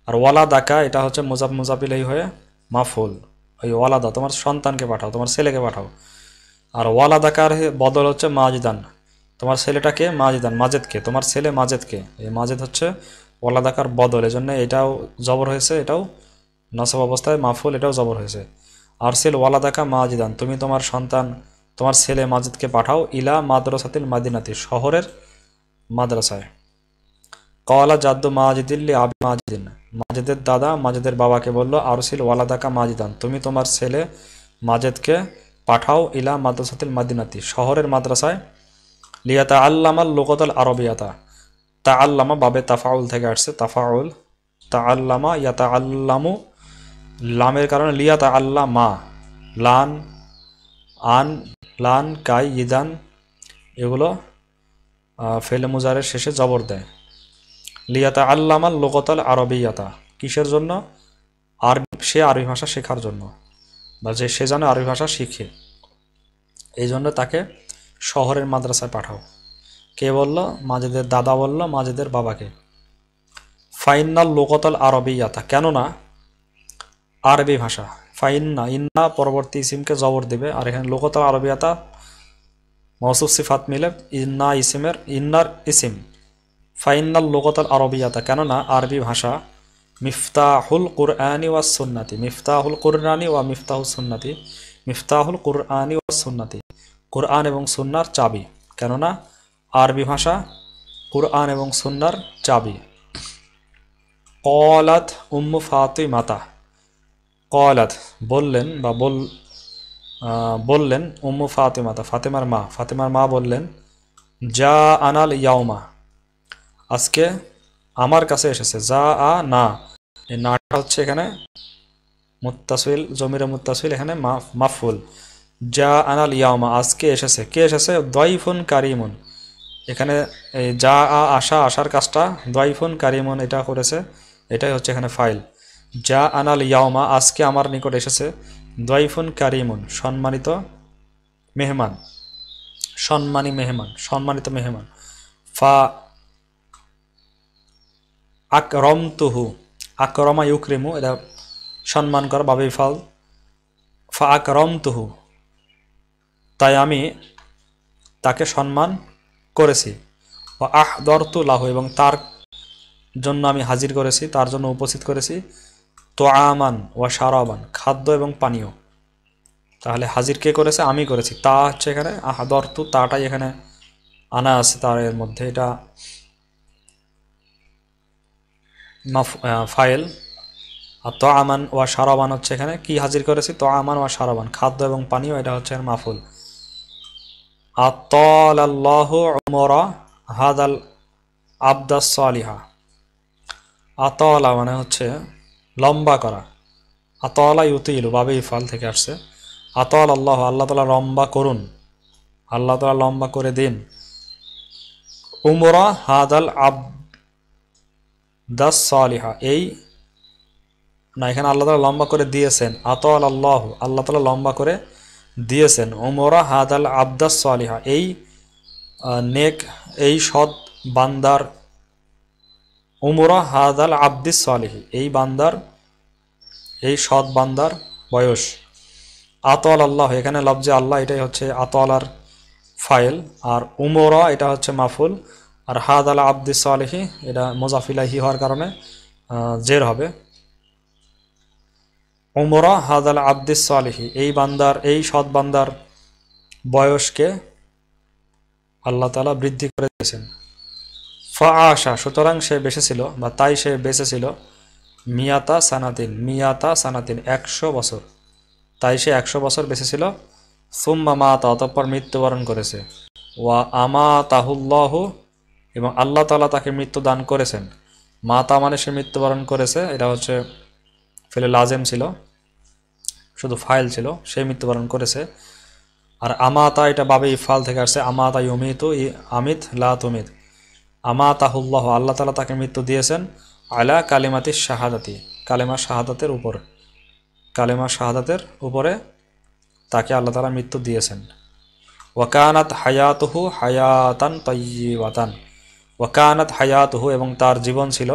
আর ওয়ালা দাকা এটা হচ্ছে মুজাব মুজাবিলাই হয়ে মাফুল। ওই ওয়ালাদা, তোমার সন্তানকে পাঠাও, তোমার ছেলেকে পাঠাও। আর ওয়ালা দাকার বদল হচ্ছে মাজিদান। তোমার ছেলেটাকে মাজিদান। মাজেদকে। তোমার ছেলে মাজেদকে। এই মাজেদ হচ্ছে ওয়ালা দাকার বদল। এই জন্য এটাও জবর হয়েছে, এটাও নসব অবস্থায় মাফুল, এটাও জবর হয়েছে। আরসিল ওয়ালাদাকা মাজিদান। তুমি তোমার সন্তান, তোমার ছেলে মাজেদকে পাঠাও ইলা মাদ্রাসাতিল মাদিনাতি, শহরের মাদ্রাসায়। কওয়ালা জাদ্দ মাজিদিল্লি আবি মাজিদিন মাজেদের দাদা মাজেদের বাবাকে বলল আরসিল ওয়ালাদাকা মাজিদান তুমি তোমার ছেলে মাজেদকে পাঠাও ইলা মাদ্রাসাতিল মাদিনাতি শহরের মাদ্রাসায় লিয়াতা আল্লামাল লোকতাল আরবিয়াতা তা আল্লামা বাবে তাফাউল থেকে আসছে তাফাউল তা আল্লামা ইয়াতা আল্লামু লামের কারণে লিয়াতা আল্লাহ মা লান আন লান কাই ইদান এগুলো ফেলে মুজারের শেষে জবর দেয় লিয়াতা আল্লামাল লোকতাল আরবিয়াতা। কিসের জন্য? আরবি সে আরবি ভাষা শেখার জন্য বা যে সে যেন আরবি ভাষা শিখে। এই জন্য তাকে শহরের মাদ্রাসায় পাঠাও। কে বলল? মাজেদের দাদা বলল, মাজেদের বাবাকে। ফাইনাল লোকতাল আরবিয়াতা। কেননা আরবি ভাষা। ফাইন্না, ইন্না পরবর্তী ইসিমকে জবর দেবে। আর এখানে লোকতাল আরবিয়াতা মৌসুফ সিফাত মিলে ইন্না ইসিমের ইন্নার ইসিম। ফাইনাল লোকতাল আরবিয়াতা, কেননা আরবি ভাষা মিফতাহুল কুরআনি ওয়া সুন্নাতি। মিফতাহুল কুরআনি ওয়া মিফতাহুল সুন্নাতি। মিফতাহুল কুরআনি ওয়া সুন্নাতি। কুরআন এবং সুন্নার চাবি, কেননা আরবি ভাষা কুরআন এবং সুন্নার চাবি। কলাত উম্মু ফাতিমাতা, কলাত বললেন বা বল বললেন উম্মু ফাতিমাতা, ফাতেমার মা। ফাতেমার মা বললেন যা আনাল ইয়াউমা। আজকে আমার কাছে এসেছে। যা, আ, না। এই নাটা হচ্ছে এখানে মুত্তাসিল, জমিরে মুত্তাসিল, এখানে মাফ- মাফুল যা আনাল ইয়ামা আজকে এসেছে। কে এসেছে? দয়ফুন কারিমুন। এখানে এই যা, আ, আশা আসার কাজটা। দয়ফুন কারিমুন এটা করেছে। এটাই হচ্ছে এখানে ফাইল। যা আনাল ইয়ামা আজকে আমার নিকট এসেছে। দয়ফুন কারিমুন, সম্মানিত মেহমান। সম্মানী মেহমান, সম্মানিত মেহমান। ফা আকরমতুহু, আকরমা ইউক্রিমু, এটা সম্মান করা বাবে ফাল। ফা আকরমতুহু, তাই আমি তাকে সম্মান করেছি। ও আহ দরতু লাহু, এবং তার জন্য আমি হাজির করেছি, তার জন্য উপস্থিত করেছি। তো আমান ও সারাবান খাদ্য এবং পানীয়। তাহলে হাজির কে করেছে? আমি করেছি। তা হচ্ছে এখানে আহাদরতু, তাটাই এখানে আনা আছে তার এর মধ্যে। এটা মাফ- ফাইল। আর তো আমান ওয়া সারাবান হচ্ছে এখানে। কি হাজির করেছি? তো আমান ওয়া সারাবান খাদ্য এবং পানীয়, এটা হচ্ছে মাফুল। আত্তালাল্লাহু উমরা হাদাল আবদাস সালিহা। আতলা মানে হচ্ছে লম্বা করা। আতলা ইউতিলু বাবে ইফাল থেকে আসছে। আতল আল্লাহ আল্লাহ তালা লম্বা করুন। আল্লাহ তালা লম্বা করে দিন। উমরা হাদাল আবদাস সালিহা, এই না, এখানে আল্লাহ তালা লম্বা করে দিয়েছেন। আতল আল্লাহ আল্লাহ তালা লম্বা করে দিয়েছেন। ওমরা হাদ আল আবদাস সালিহা, এই নেক, এই সৎ বান্দার উমরা হাদ আল আব্দিস সালিহি, এই বান্দার, এই সৎ বান্দার বয়স। আতল আল্লাহ, এখানে লফজে আল্লাহ এটাই হচ্ছে আতলার ফাইল। আর উমরা, এটা হচ্ছে মাফুল। আর হাদ আল আব্দিস সালিহি, এটা মোজাফিলাহি হওয়ার কারণে জের হবে। উমরা হাদ আল আব্দিস সালিহি, এই বান্দার, এই সৎ বান্দার বয়সকে আল্লাহ তালা বৃদ্ধি করে দিয়েছেন। ফা আশা সুতরাং সে বেঁচেছিল, বা তাই সে বেঁচেছিল মিয়াতা সানাতিন মিয়াতা সানাতিন, একশো বছর। তাই সে একশো বছর বেঁচেছিল। সুম্মা মাতা, অতঃপর মৃত্যুবরণ করেছে। ওয়া আমা তাহুল্লাহ এবং আল্লাহ তালা তাকে মৃত্যু দান করেছেন। মাতা মানে সে মৃত্যুবরণ করেছে, এটা হচ্ছে ফেলে লাজেম ছিল, শুধু ফাইল ছিল, সে মৃত্যুবরণ করেছে। আর আমাতা, এটা বাবে ইফাল থেকে আসছে, আমাতা ইউমিতু ই আমিত লা তুমিত। আমাতাহুল্লাহ, আল্লাহ তালা তাকে মৃত্যু দিয়েছেন আলা কালিমাতি শাহাদাতি, কালেমা শাহাদাতের উপর। কালেমা শাহাদাতের উপরে তাকে আল্লাহ তালা মৃত্যু দিয়েছেন। ওয়াকানাত হায়াতুহু হায়াতান তৈবাতান ওয়াকানাত হায়াতুহু এবং তার জীবন ছিল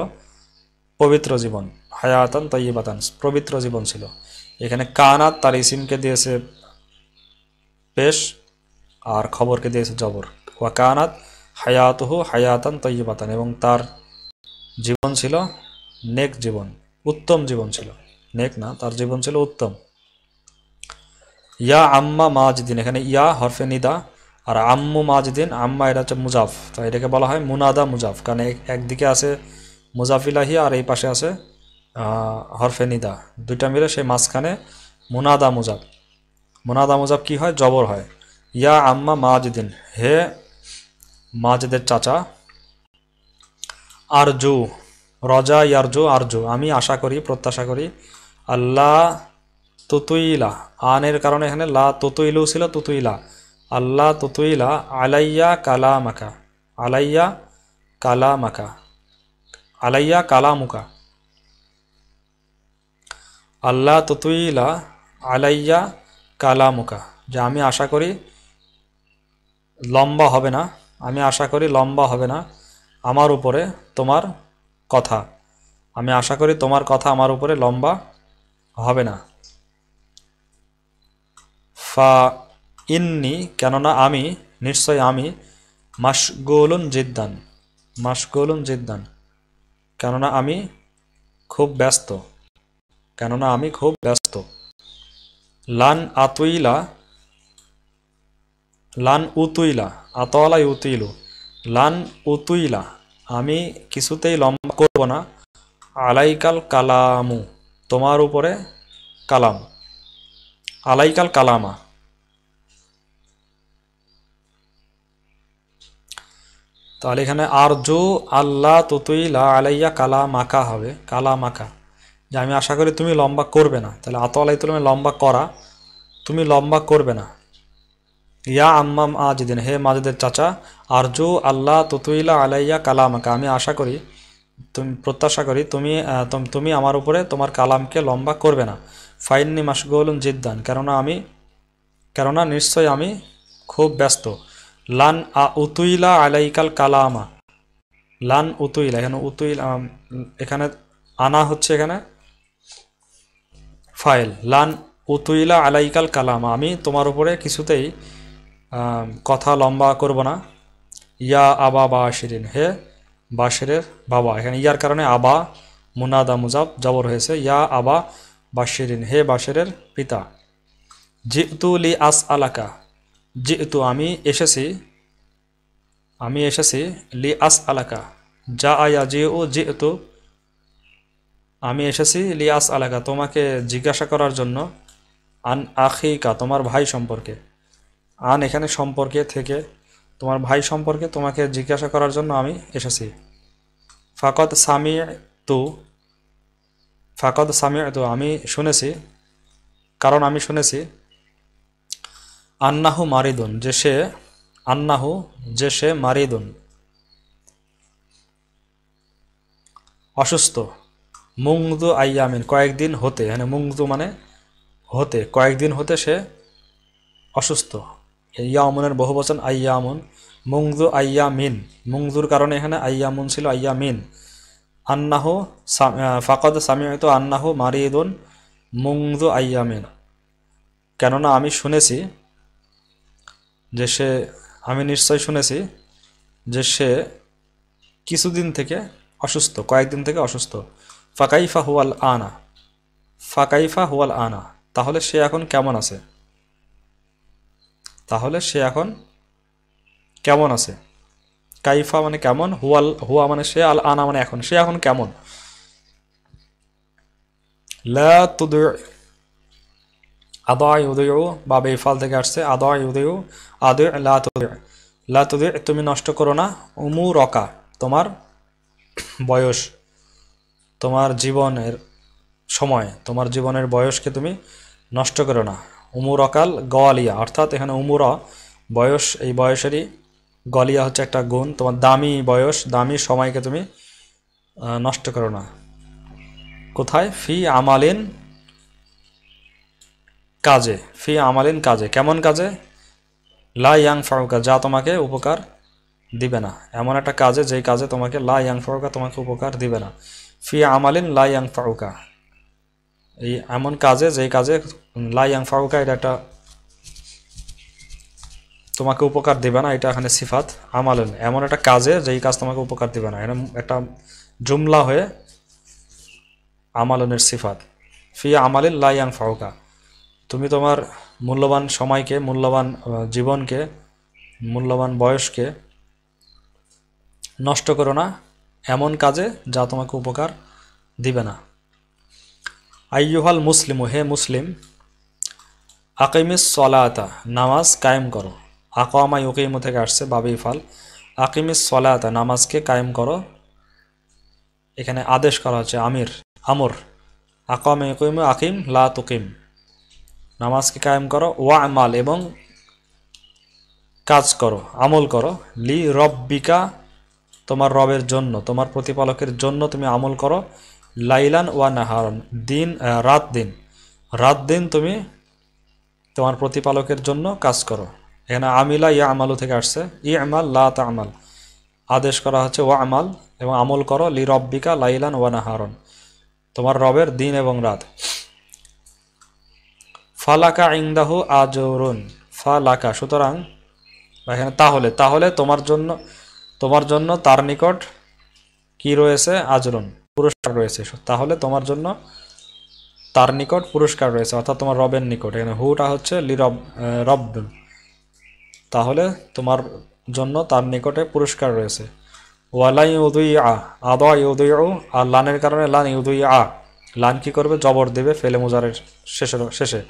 পবিত্র জীবন, হায়াতান তৈবাতান পবিত্র জীবন ছিল। এখানে কানাত তার ইসিমকে দিয়েছে পেশ, আর খবরকে দিয়েছে জবর। ওয়াকানাত হায়াতুহু হায়াতান তৈবাতান এবং তার জীবন ছিল নেক জীবন, উত্তম জীবন ছিল। নেক না, তার জীবন ছিল উত্তম। ইয়া আম্মা মাজদিন, এখানে ইয়া হরফে নিদা আর আম্মু মাজদিন, আম্মা এটা হচ্ছে মুজাফ। তো এটাকে বলা হয় মুনাদা মুজাফ, কারণ একদিকে আছে মুজাফিলাহি আর এই পাশে আছে হরফে নিদা। দুইটা মিলে সেই মাঝখানে মুনাদা মুজাব মুনাদা মুজাব কি হয়? জবর হয়। ইয়া আম্মা মাজদিন, হে মাজদের চাচা, আরজু, রজা ইয়ারজু, আরজু। আমি আশা করি, প্রত্যাশা করি আল্লাহ তুতুইলা। আনের কারণে এখানে লা তুতুইলু ছিল, তুতুইলা। আল্লাহ তুতুইলা আলাইয়া কালামাকা আলাইয়া কালামাকা, আলাইয়া কালামুকা। আল্লাহ তুতুইলা আলাইয়া কালামুকা। যে আমি আশা করি লম্বা হবে না, আমি আশা করি লম্বা হবে না আমার উপরে তোমার কথা। আমি আশা করি তোমার কথা আমার উপরে লম্বা হবে না। ফা ইন্নি, কেননা আমি, নিশ্চয় আমি মাসগোলুন জিদ্দান মাসগোলুন জিদ্দান। কেননা আমি খুব ব্যস্ত, কেননা আমি খুব ব্যস্ত। লান আতুইলা, লান উতুইলা আতলা ইউতিলু। লান উতুইলা, আমি কিছুতেই লম্বা করব না। আলাইকাল কালামু, তোমার উপরে কালাম। আলাইকাল কালামা। তাহলে এখানে আরজু আল্লাহ তুতুইলা আলাইয়া কালা মাকা হবে কালা মাকা যে আমি আশা করি তুমি লম্বা করবে না। তাহলে আতলাই তুমি লম্বা করা, তুমি লম্বা করবে না। ইয়া আম্মাম আজিদিন, হে মাজেদের চাচা, আরজু আল্লাহ তুতুইলা আলাইয়া কালামাকা। আমি আশা করি, তুমি প্রত্যাশা করি তুমি তুমি আমার উপরে তোমার কালামকে লম্বা করবে না। ফাইননি মাসগুলুন জিদ্দান, কেননা আমি, কেননা নিশ্চয় আমি খুব ব্যস্ত। লান আ উতুইলা আলাইকাল কালামা লান উতুইলা এখানে উতুইল এখানে আনা হচ্ছে এখানে ফাইল। লান উতুইলা আলাইকাল কালামা আমি তোমার উপরে কিছুতেই কথা লম্বা করব না। ইয়া আবা বা বাশিরিন, হে বাশিরের বাবা। এখানে ইয়ার কারণে আবা, মুনাদা, মুজাব, জবর হয়েছে। ইয়া আবা বাশিরিন, হে বাশিরের পিতা। জিতু লি আস আলাকা। জিতু আমি এসেছি আমি এসেছি, লি আস আলাকা। যা আয়া জি ও জিতু আমি এসেছি লি আস আলাকা তোমাকে জিজ্ঞাসা করার জন্য। আন আখিকা, তোমার ভাই সম্পর্কে। আন এখানে সম্পর্কে থেকে, তোমার ভাই সম্পর্কে তোমাকে জিজ্ঞাসা করার জন্য আমি এসেছি। ফাকদ সামি তু ফাকদ সামি তু আমি শুনেছি, কারণ আমি শুনেছি আন্নাহু মারিদুন, যে সে, আন্নাহু, যে সে মারিদুন। অসুস্থ। মুংদু আইয়ামিন, কয়েকদিন হতে মানে মুংদু মানে হতে, কয়েকদিন হতে সে অসুস্থ। ইয়ামুনের বহু বচন আইয়ামুন মুংদু আইয়ামিন। মুংদুর কারণে এখানে আইয়ামুন ছিল আইয়ামিন। আন্নাহু ফাকদ সামিয়ত আন্নাহু মারিদুন মুংদু আইয়ামিন। কেননা আমি শুনেছি যে সে, আমি নিশ্চয় শুনেছি যে সে কিছুদিন থেকে অসুস্থ, কয়েকদিন থেকে অসুস্থ। ফাকাইফা হুয়াল আনা। ফাকাইফা হুয়াল আনা। তাহলে সে এখন কেমন আছে? তাহলে সে এখন কেমন আছে? কাইফা মানে কেমন? হুয়াল, হুয়া মানে সে, আল আনা মানে এখন। সে এখন কেমন? লা আদয় উদয় বা বেফাল থেকে আসছে, আদয় উদয় আদয় লা তুদু লা তুদু, তুমি নষ্ট করো না উমু রকা তোমার বয়স, তোমার জীবনের সময়, তোমার জীবনের বয়সকে তুমি নষ্ট করো না উমুর অকাল গওয়ালিয়া, অর্থাৎ এখানে উমুর, বয়স, এই বয়সেরই গলিয়া হচ্ছে একটা গুণ, তোমার দামি বয়স, দামি সময়কে তুমি নষ্ট করো না। কোথায়? ফি আমালিন কাজে, ফি আমালিন কাজে। কেমন কাজে? লা ইয়াং ফারুকা যা তোমাকে উপকার দিবে না। এমন একটা কাজে, যেই কাজে তোমাকে লা ইয়াং ফারুকা তোমাকে উপকার দিবে না। ফি আমালিন লা ইয়াং ফারুকা এই এমন কাজে, যেই কাজে লা ইয়াং ফারুকা এটা একটা তোমাকে উপকার দিবে না, এটা এখানে সিফাত। আমালেন, এমন একটা কাজে, যেই কাজ তোমাকে উপকার দিবে না। এটা একটা জুমলা হয়ে আমালনের সিফাত। ফি আমালিন লা ইয়াং ফারুকা তুমি তোমার মূল্যবান সময়কে, মূল্যবান জীবনকে, মূল্যবান বয়সকে নষ্ট করো না এমন কাজে যা তোমাকে উপকার দিবে না। আইয়ুহাল মুসলিম, হে মুসলিম, আকিমিস সলাতা, নামাজ কায়েম করো। আকামা ইউকিমু থেকে আসছে বাবি ফাল আকিমিস সলাতা, নামাজকে কায়েম করো। এখানে আদেশ করা হচ্ছে আমির, আমর। আকামা ইউকিমু, আকিম, লা তুকিম। নামাজকে কায়েম করো ওয়া আমাল এবং কাজ করো, আমল করো। লি রব্বিকা, তোমার রবের জন্য, তোমার প্রতিপালকের জন্য তুমি আমল করো। লাইলান ওয়া নাহারন, দিন রাত দিন। রাত দিন তুমি তোমার প্রতিপালকের জন্য কাজ করো। এখানে আমিলা ইয়া আমালু থেকে আসছে। ই আমাল লা আমাল আদেশ করা হচ্ছে ওয়া আমাল এবং আমল করো। লি রব্বিকা লাইলান ওয়া নাহারন। তোমার রবের দিন এবং রাত। ফালাকা ইংদাহু আজরুন। ফালাকা, সুতরাং এখানে তাহলে তাহলে তোমার জন্য তোমার জন্য তার নিকট কি রয়েছে? আজরুন, পুরস্কার রয়েছে। তাহলে তোমার জন্য তার নিকট পুরস্কার রয়েছে, অর্থাৎ তোমার রবের নিকট। এখানে হুটা হচ্ছে লি রব তাহলে তোমার জন্য তার নিকটে পুরস্কার রয়েছে। ওয়ালাই উদুই আ আদা ইউদুই আর লানের কারণে লান ইউদুই আ লান কি করবে? জবর দেবে, ফেলে মুজারের শেষের, শেষে।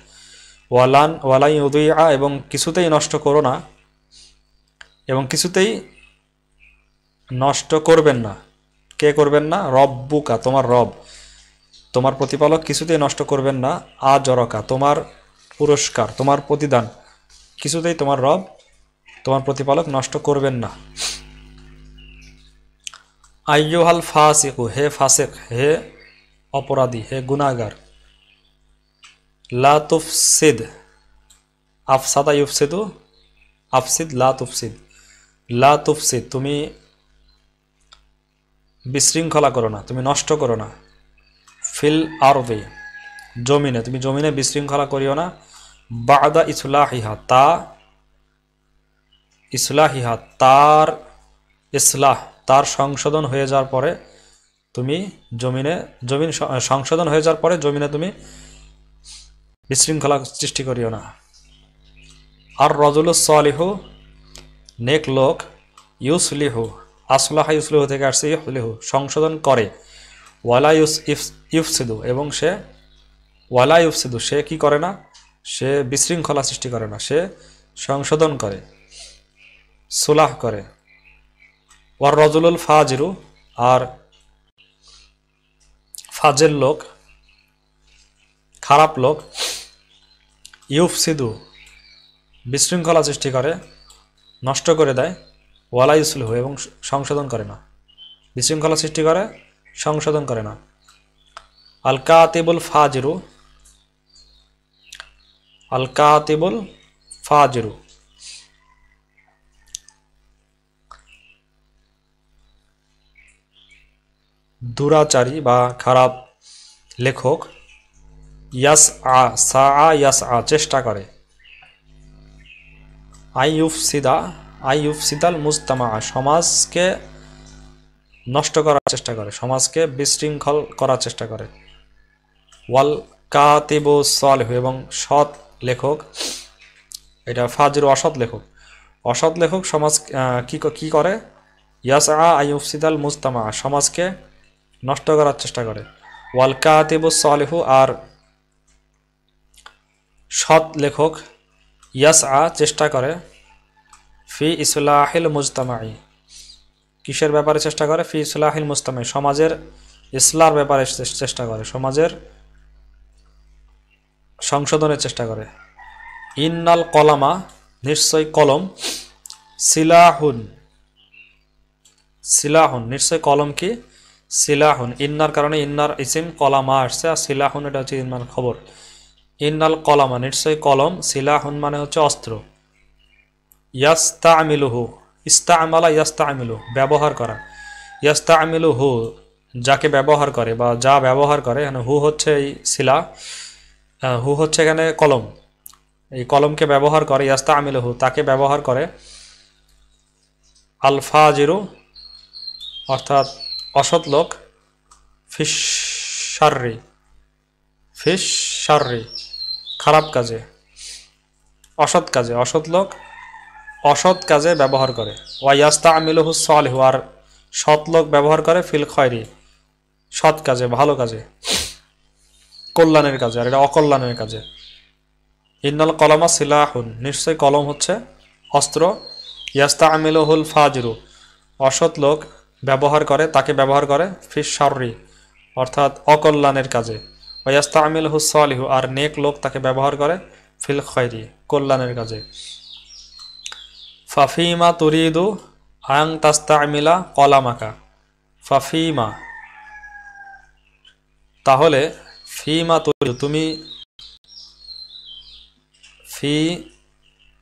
ওয়ালান, ওয়ালাই উদুই আ এবং কিছুতেই নষ্ট করো না এবং কিছুতেই নষ্ট করবেন না। কে করবেন না? রব বুকা তোমার রব। তোমার প্রতিপালক কিছুতেই নষ্ট করবেন না। আ জরকা তোমার পুরস্কার, তোমার প্রতিদান। কিছুতেই তোমার রব, তোমার প্রতিপালক নষ্ট করবেন না। আইয়ুহাল ফাসিকু, হে ফাসিক, হে অপরাধী, হে গুনাগার লা তুফসিদ আফসাদা ইউফসিদু আফসিদ লা তুফসিদ লা তুফসি তুমি বিশৃঙ্খলা করো না, তুমি নষ্ট করো না। ফিল আরবে জমিনে, তুমি জমিনে বিশৃঙ্খলা করিও না। বাদা ইসলাহিহা, তা ইসলাহিহা, তার ইসলাহ, তার সংশোধন হয়ে যাওয়ার পরে তুমি জমিনে, জমিন সংশোধন হয়ে যাওয়ার পরে জমিনে তুমি বিশৃঙ্খলা সৃষ্টি করিও না। আর রজুল সালিহু, নেক লোক, ইউসলিহু, আসলাহা ইউসলিহু থেকে আসছে ইউসলিহু, সংশোধন করে। ওয়ালা ইউস, ইফ ইউফসিদু এবং সে ওয়ালা ইউফসিদু সে কি করে না? সে বিশৃঙ্খলা সৃষ্টি করে না, সে সংশোধন করে, সুলাহ করে। ওয়ার রজুলুল ফাজিরু, আর ফাজের লোক, খারাপ লোক ইউফসিদু বিশৃঙ্খলা সৃষ্টি করে, নষ্ট করে দেয় ওয়ালা ইউসলুহু এবং সংশোধন করে না। বিশৃঙ্খলা সৃষ্টি করে, সংশোধন করে না। আল কাতিবুল ফাজিরু আল কাতিবুল ফাজিরু। দুরাচারী বা খারাপ লেখক ইয়াস আ সা আ ইয়াস আ চেষ্টা করে। আইয়ুফসিদা, আইয়ুফসিদাল মুস্তামা সমাজকে নষ্ট করার চেষ্টা করে, সমাজকে বিশৃঙ্খল করার চেষ্টা করে। ওয়াল কাতিবু সলহ, এবং সৎ লেখক, এটা ফাজির অসৎ লেখক। অসৎ লেখক সমাজ কি ক- করে? ইয়াস আ আইয়ুফসিদাল মুস্তামা সমাজকে নষ্ট করার চেষ্টা করে। ওয়াল কাতিবু সলেহু, আর সৎ লেখক ইয়াস আ চেষ্টা করে ফি ইসলাহিল মুজতামাই। কিসের ব্যাপারে চেষ্টা করে? ফি ইসলাহিল মুজতামাই। সমাজের ইসলার ব্যাপারে চেষ্টা করে। সমাজের সংশোধনের চেষ্টা করে। ইন্নাল কলামা, নিশ্চয় কলম, সিলাহুন। সিলাহুন, নিশ্চয় কলম কি? সিলাহুন। ইন্নার কারণে ইন্নার ইসিম কলামা আসছে, আর সিলাহুন, এটা হচ্ছে ইন্নার খবর। ইন্নাল কলামা, নিশ্চয় কলম, সিলাহুন মানে হচ্ছে অস্ত্র। ইয়াস্তা আমিলুহু ইস্তা আমালা ইয়াস্তা আমিলু ব্যবহার করা। ইয়াস্তা আমিলুহু যাকে ব্যবহার করে বা যা ব্যবহার করে এখানে হু হচ্ছে এই শিলা হু হচ্ছে এখানে কলম। এই কলমকে ব্যবহার করে ইয়াস্তা আমিলুহু তাকে ব্যবহার করে আলফা জিরু অর্থাৎ অসৎ লোক ফিসারি ফিসারি খারাপ কাজে, অসৎ কাজে, অসৎ লোক অসৎ কাজে ব্যবহার করে। ওয়াইয়াস্তা আমিলহু সালেহু, আর সৎ লোক ব্যবহার করে ফিল খয়রি, সৎ কাজে, ভালো কাজে, কল্যাণের কাজে, আর এটা অকল্যাণের কাজে। ইন্নাল কলমা সিলাহুন, নিশ্চয় কলম হচ্ছে অস্ত্র। ইয়াস্তা আমিল আমিলহুল ফাজরু, অসৎ লোক ব্যবহার করে, তাকে ব্যবহার করে ফিস সারি অর্থাৎ অকল্যাণের কাজে। ওয়াস্তা আমিলহু সালিহু, আর নেক লোক তাকে ব্যবহার করে ফিল খয়রি, কল্যাণের কাজে। ফাফিমা তুরিদু আং তাস্তা আমিলা কলামাকা। ফাফিমা, তাহলে ফিমা তুরিদু, তুমি ফি,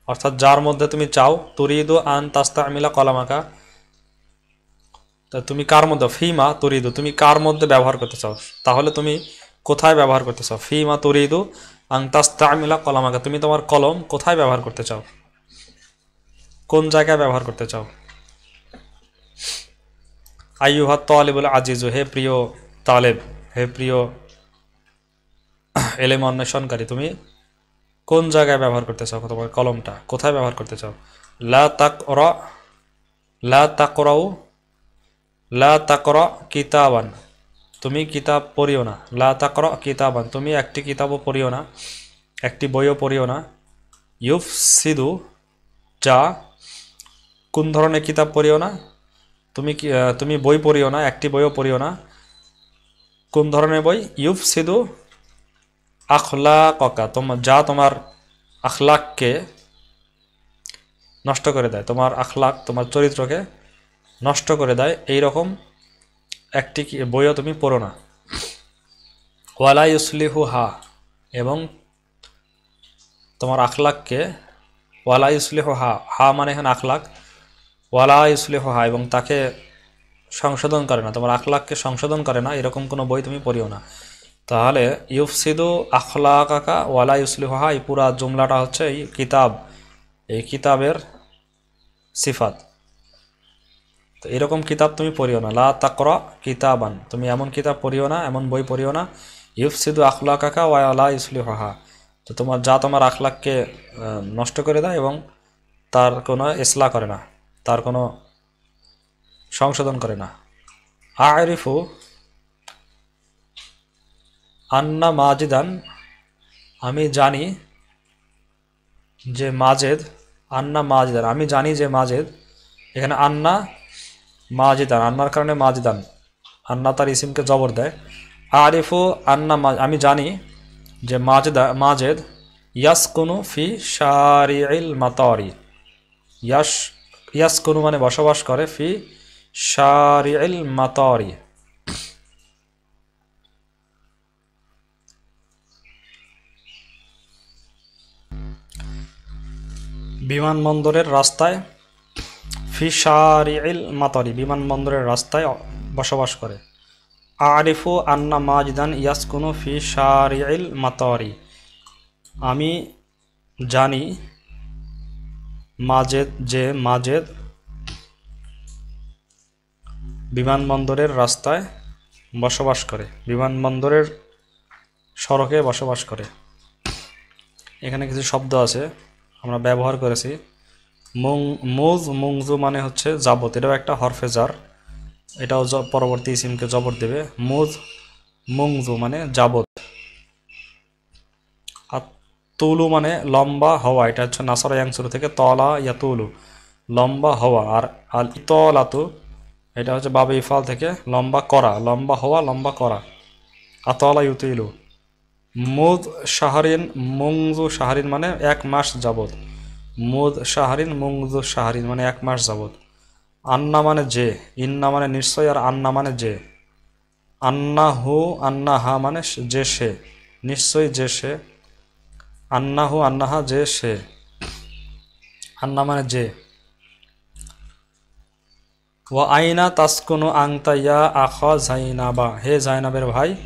অর্থাৎ যার মধ্যে তুমি চাও, তুরিদু আন তাস্তা আমিলা কলামাকা। তা তুমি কার মধ্যে, ফিমা তুরিদু, তুমি কার মধ্যে ব্যবহার করতে চাও? তাহলে তুমি কোথায় ব্যবহার করতে চাও? ফি ফিমা তুরিদু আং তাস্তা আমিলা কলামাকা। তুমি তোমার কলম কোথায় ব্যবহার করতে চাও? কোন জায়গায় ব্যবহার করতে চাও? আইয়ুহা তালেবুল আজিজু। হে প্রিয় তালেব, হে প্রিয় এলেম অন্বেষণকারী, তুমি কোন জায়গায় ব্যবহার করতে চাও তোমার কলমটা? কোথায় ব্যবহার করতে চাও? লা তাক লা তাকরাউ, লা তাকর কিতাবান। তুমি কিতাব পড়িও না। লা তাকর কিতাবান, তুমি একটি কিতাবও পড়িও না, একটি বইও পড়িও না। ইউফ সিদু যা কোন ধরনের কিতাব পড়িও না, তুমি তুমি বই পড়িও না, একটি বইও পড়িও না। কোন ধরনের বই? ইউফ সিদু আখলা ককা তোমার যা তোমার আখলাককে নষ্ট করে দেয়, তোমার আখলাক, তোমার চরিত্রকে নষ্ট করে দেয় এই রকম একটি বইও তুমি পড়ো না। ওয়ালা ইউসলিহু হা, এবং তোমার আখলাককে ওয়ালা ইউসলিহু হা হা মানে এখানে আখলাক, ওয়ালা ইসলিহা এবং তাকে সংশোধন করে না, তোমার আখলাককে সংশোধন করে না, এরকম কোনো বই তুমি পড়িও না। তাহলে ইউফসিদু আখলাকাকা ওয়ালা ইউসলিহা এই পুরা জুমলাটা হচ্ছে এই কিতাব, এই কিতাবের সিফাত। তো এরকম কিতাব তুমি পড়িও না। লা তাকরা কিতাবান। তুমি এমন কিতাব পড়িও না, এমন বই পড়িও না। ইউফ সিদু আখলা ইউফসিদু আখলাকাকা ওয়ালা ইউসলিহা তো তোমার যা তোমার আখলাককে নষ্ট করে দেয় এবং তার কোনো ইসলা করে না, তার কোনো সংশোধন করে না। আরিফু আন্না মাজিদান। আমি জানি যে মাজেদ, আন্না মাজিদান। আমি জানি যে মাজেদ, এখানে আন্না মাজিদান, আন্নার কারণে মাজিদান। আন্না তার ইসিমকে জবর দেয়। আরিফু আন্না আমি জানি যে মাজেদা মাজেদ ইয়াসকুনু ফি শারিল মাতারি। ইয়াস ইয়াসকুনু মানে বসবাস করে ফি শারিল মাতারি। বিমানবন্দরের রাস্তায় ফি শারিল মাতারি বিমানবন্দরের রাস্তায় বসবাস করে। আরিফু আন্না মাজিদান ইয়াসকুনু ফি শারিল মাতারি। আমি জানি মাজেদ, যে মাজেদ বিমানবন্দরের রাস্তায় বসবাস করে বিমানবন্দরের সড়কে বসবাস করে। এখানে কিছু শব্দ আছে, আমরা ব্যবহার করেছি। মুং, মুজ, মুংজু মানে হচ্ছে যাবত। এটাও একটা হরফেজার। এটাও পরবর্তী ইসিমকে জবর দেবে। মুজ, মুংজু মানে যাবত। আর তুলু মানে লম্বা হওয়া। এটা হচ্ছে নাসারা ইয়াংসুর থেকে তলা ইয়া তুলু। লম্বা হওয়া। আর আল ইতলাতু, এটা হচ্ছে বাবা ইফাল থেকে লম্বা করা। লম্বা হওয়া, লম্বা করা। আতলা ইউতিলু। মুদ শাহরিন, মুংজু শাহরিন মানে এক মাস যাবত। মুদ শাহরিন মুংজু শাহরিন মানে এক মাস যাবৎ। আন্না মানে যে, ইন্না মানে নিশ্চয় আর আন্না মানে যে। আন্না হু, আন্না হা মানে যে সে, নিশ্চয় যে সে। আন্নাহু আন্নাহা যে সে। আন্না মানে যে। ও আইনা তাসকুনু আংতা ইয়া আখা জাইনাবা। হে জাইনাবের ভাই,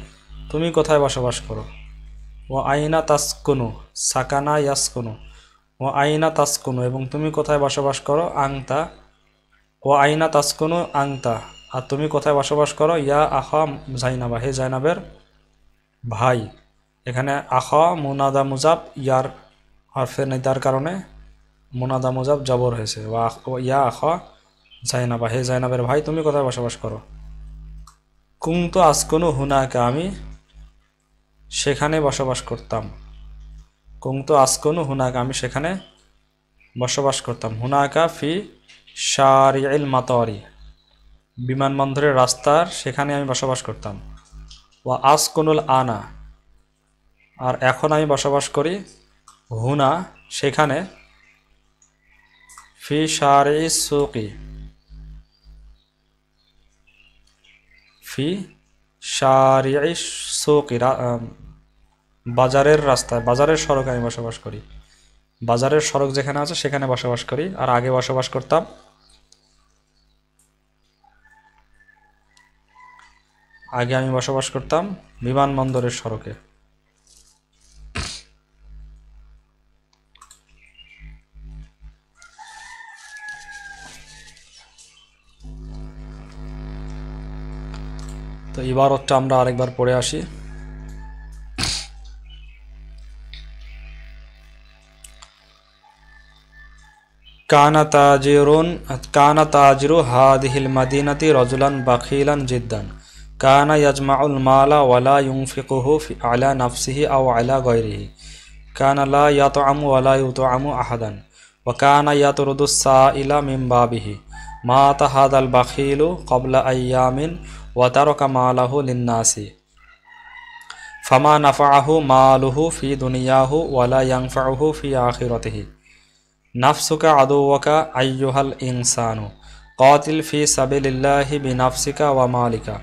তুমি কোথায় বসবাস করো? ও আইনা তাসকুনু, সাকানা ইয়াসকুনু। ও আইনা তাসকুনু, এবং তুমি কোথায় বসবাস করো? আংতা। ও আইনা তাসকুনু, আংতা। আর তুমি কোথায় বসবাস করো? ইয়া আখা জাইনাবা, হে জাইনাবের ভাই। এখানে আখা মুনাদা, মুজাব, ইয়ার হরফে নেতার কারণে। মুনাদা, মুজাব, জবর হয়েছে। ইয়া আখা জাইনাবা, হে জাইনাবের ভাই, তুমি কোথায় বসবাস করো? কুং তো আসকনু হুনাকে, আমি সেখানে বসবাস করতাম। কুং তো আসকনু হুনাকা, আমি সেখানে বসবাস করতাম। হুনাকা ফি শারিল মাতারি, বিমানবন্দরের রাস্তার সেখানে আমি বসবাস করতাম। ও আসকনুল আনা, আর এখন আমি বসবাস করি হুনা, সেখানে ফি শারি সুকি, ফি শারি সুকি বাজারের রাস্তায়, বাজারের সড়কে আমি বসবাস করি। বাজারের সড়ক যেখানে আছে, সেখানে বসবাস করি। আর আগে বসবাস করতাম আগে আমি বসবাস করতাম বিমানবন্দরের সড়কে। তো ইবারতটা আমরা আরেকবার পড়ে আসি। কানা তাজিরুন কানা তাজিরু হাদিহিল মাদিনাতি রজুলান বাখিলান জিদ্দান কানা ইয়াজমাউল মালা ওয়ালা ইউনফিকুহু ফি- আলা নাফসিহি আও আলা গয়রিহি কানা লা ইয়াতআমু ওয়ালা ইউতআমু আহাদান ওয়া কানা ইয়াতরুদু সাইলা মিন বাবিহি মাতা হাদাল বাখিলু ক্বাবলা আইয়ামিন ওয়া তারাকা মালাহু লিন্নাসি ফামা নাফাআহু মালুহু ফি দুনিয়াহু ওয়ালা نفسك عدوك أيها الإنسان. قاتل في سبيل الله بنفسك ومالك.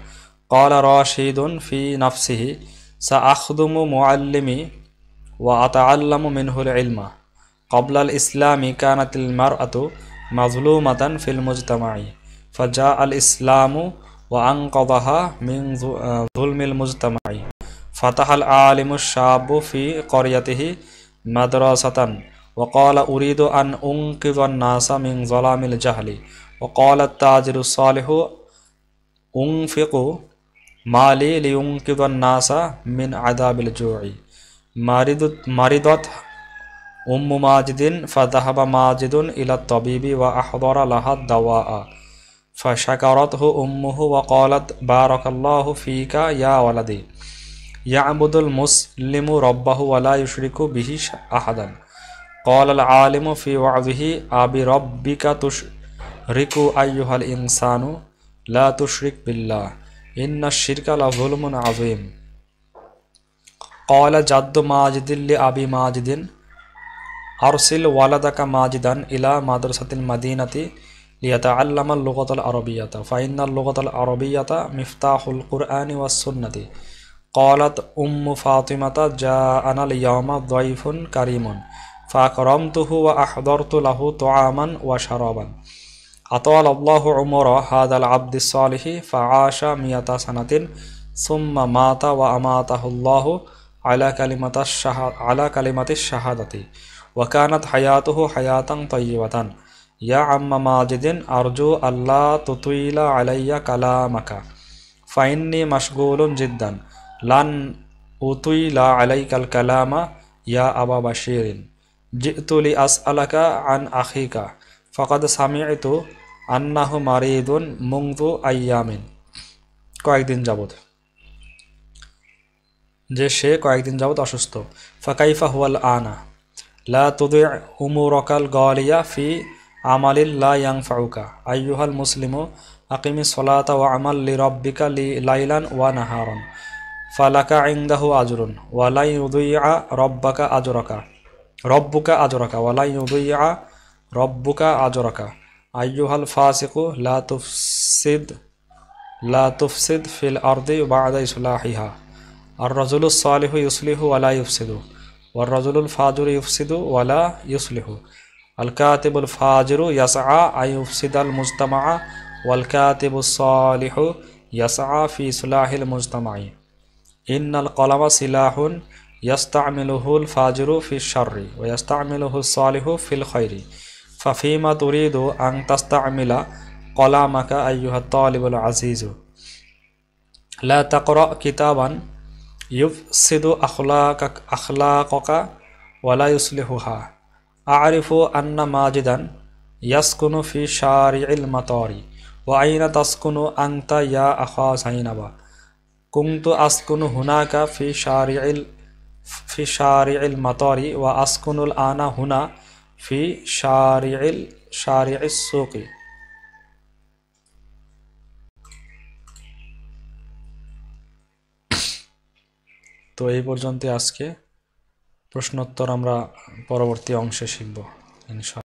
قال راشد في نفسه سأخدم معلمي وأتعلم منه العلم. قبل الإسلام كانت المرأة مظلومة في المجتمع فجاء الإسلام وأنقذها من ظلم المجتمع. فتح العالم الشاب في قريته مدرسة. وقال أريد أن أنقذ الناس من ظلام الجهل. وقال التاجر الصالح أنفق مالي لينقذ الناس من عذاب الجوع. مرضت أم ماجد فذهب ماجد إلى الطبيب وأحضر لها الدواء. فشكرته أمه وقالت بارك الله فيك يا ولدي. يعبد المسلم ربه ولا يشرك به أحدا. قال العالم في وعظه أبي ربك تشرك أيها الإنسان لا تشرك بالله إن الشرك لظلم عظيم. قال جد ماجد لأبي ماجد أرسل ولدك ماجدا إلى مدرسة المدينة ليتعلم اللغة العربية فإن اللغة العربية مفتاح القرآن والسنة. قالت أم فاطمة جاءنا اليوم ضيف كريم. فأكرمته وأحضرت له طعاما وشرابا. أطال الله عمر هذا العبد الصالح فعاش مئة سنة ثم مات وأماته الله على كلمة الشهادة على كلمة الشهادة. وكانت حياته حياة طيبة. يا عم ماجد أرجو ألا تطيل علي كلامك. فإني مشغول جدا. لن أطيل عليك الكلام يا أبا بشير. জিতুলি আস আলাকা আন আখিকা ফকাদ সামিয়তু আন্নাহু মারিদুন মুংদু আইয়ামিন কয়েকদিন যাবত যে সে কয়েকদিন যাবত অসুস্থ। ফাকাইফা হুয়াল আনা। লা তুদে উমুরকাল গলিয়া ফি আমালিল লা ইয়াং ফাউকা আইয়ুহাল মুসলিমু আকিমি সলাতা ওয়া আমাল লি রব্বিকা লি লাইলান ওয়া নাহারন। ফালাকা ইংদাহু আজরুন। ওয়ালাই উদুইয়া রব্বাকা আজরকা। রব্বুকা আজরাকা ওয়া লা ইউদিয়া রব্বুকা আজরাকা আইয়ুহাল ফাসিকু লা তুফসিদ লা তুফসিদ ফিল আরদি বা'দা ইসলাহিহা আর রাজুলুস সালিহু ইউসলিহু ওয়া লা ইউফসিদু ওয়ার রাজুলুল ফাজুর ইউফসিদু ওয়া লা ইউসলিহু আল কাতিবুল ফাজিরু ইয়াসআ আইয়ুফসিদাল মুজতামা ওয়াল কাতিবুস সালিহু ইয়াসআ ফি ইসলাহিল মুজতামাই ইন্নাল কলামা সিলাহুন ইয়াস্তামিলুহুল ফাজিরু ফি শাররি ওয়া ইয়াস্তামিলুহু সালিহু ফিল খৈরি ফাফিমা তুরিদু আং তাস্তামিলা কলামাকা আইয়ুহা তালিবুল আজিজু লা তাকরা কিতাবান ইউফসিদু আখলাকাক আখলাকাকা ওয়ালা ইউসলিহুহা আরিফু আন্না মাজিদান ইয়াসকুনু ফি শারি'il মাতারি ওয়া আইনা তাসকুনু আনতা ফি শারিআল মাতারি ওয়া আসকুনুল আনা হুনা ফি শারি'il শারি'is সুকি। তো এই পর্যন্ত আজকে। প্রশ্নোত্তর আমরা পরবর্তী অংশে শিখব, ইনশাআল্লাহ।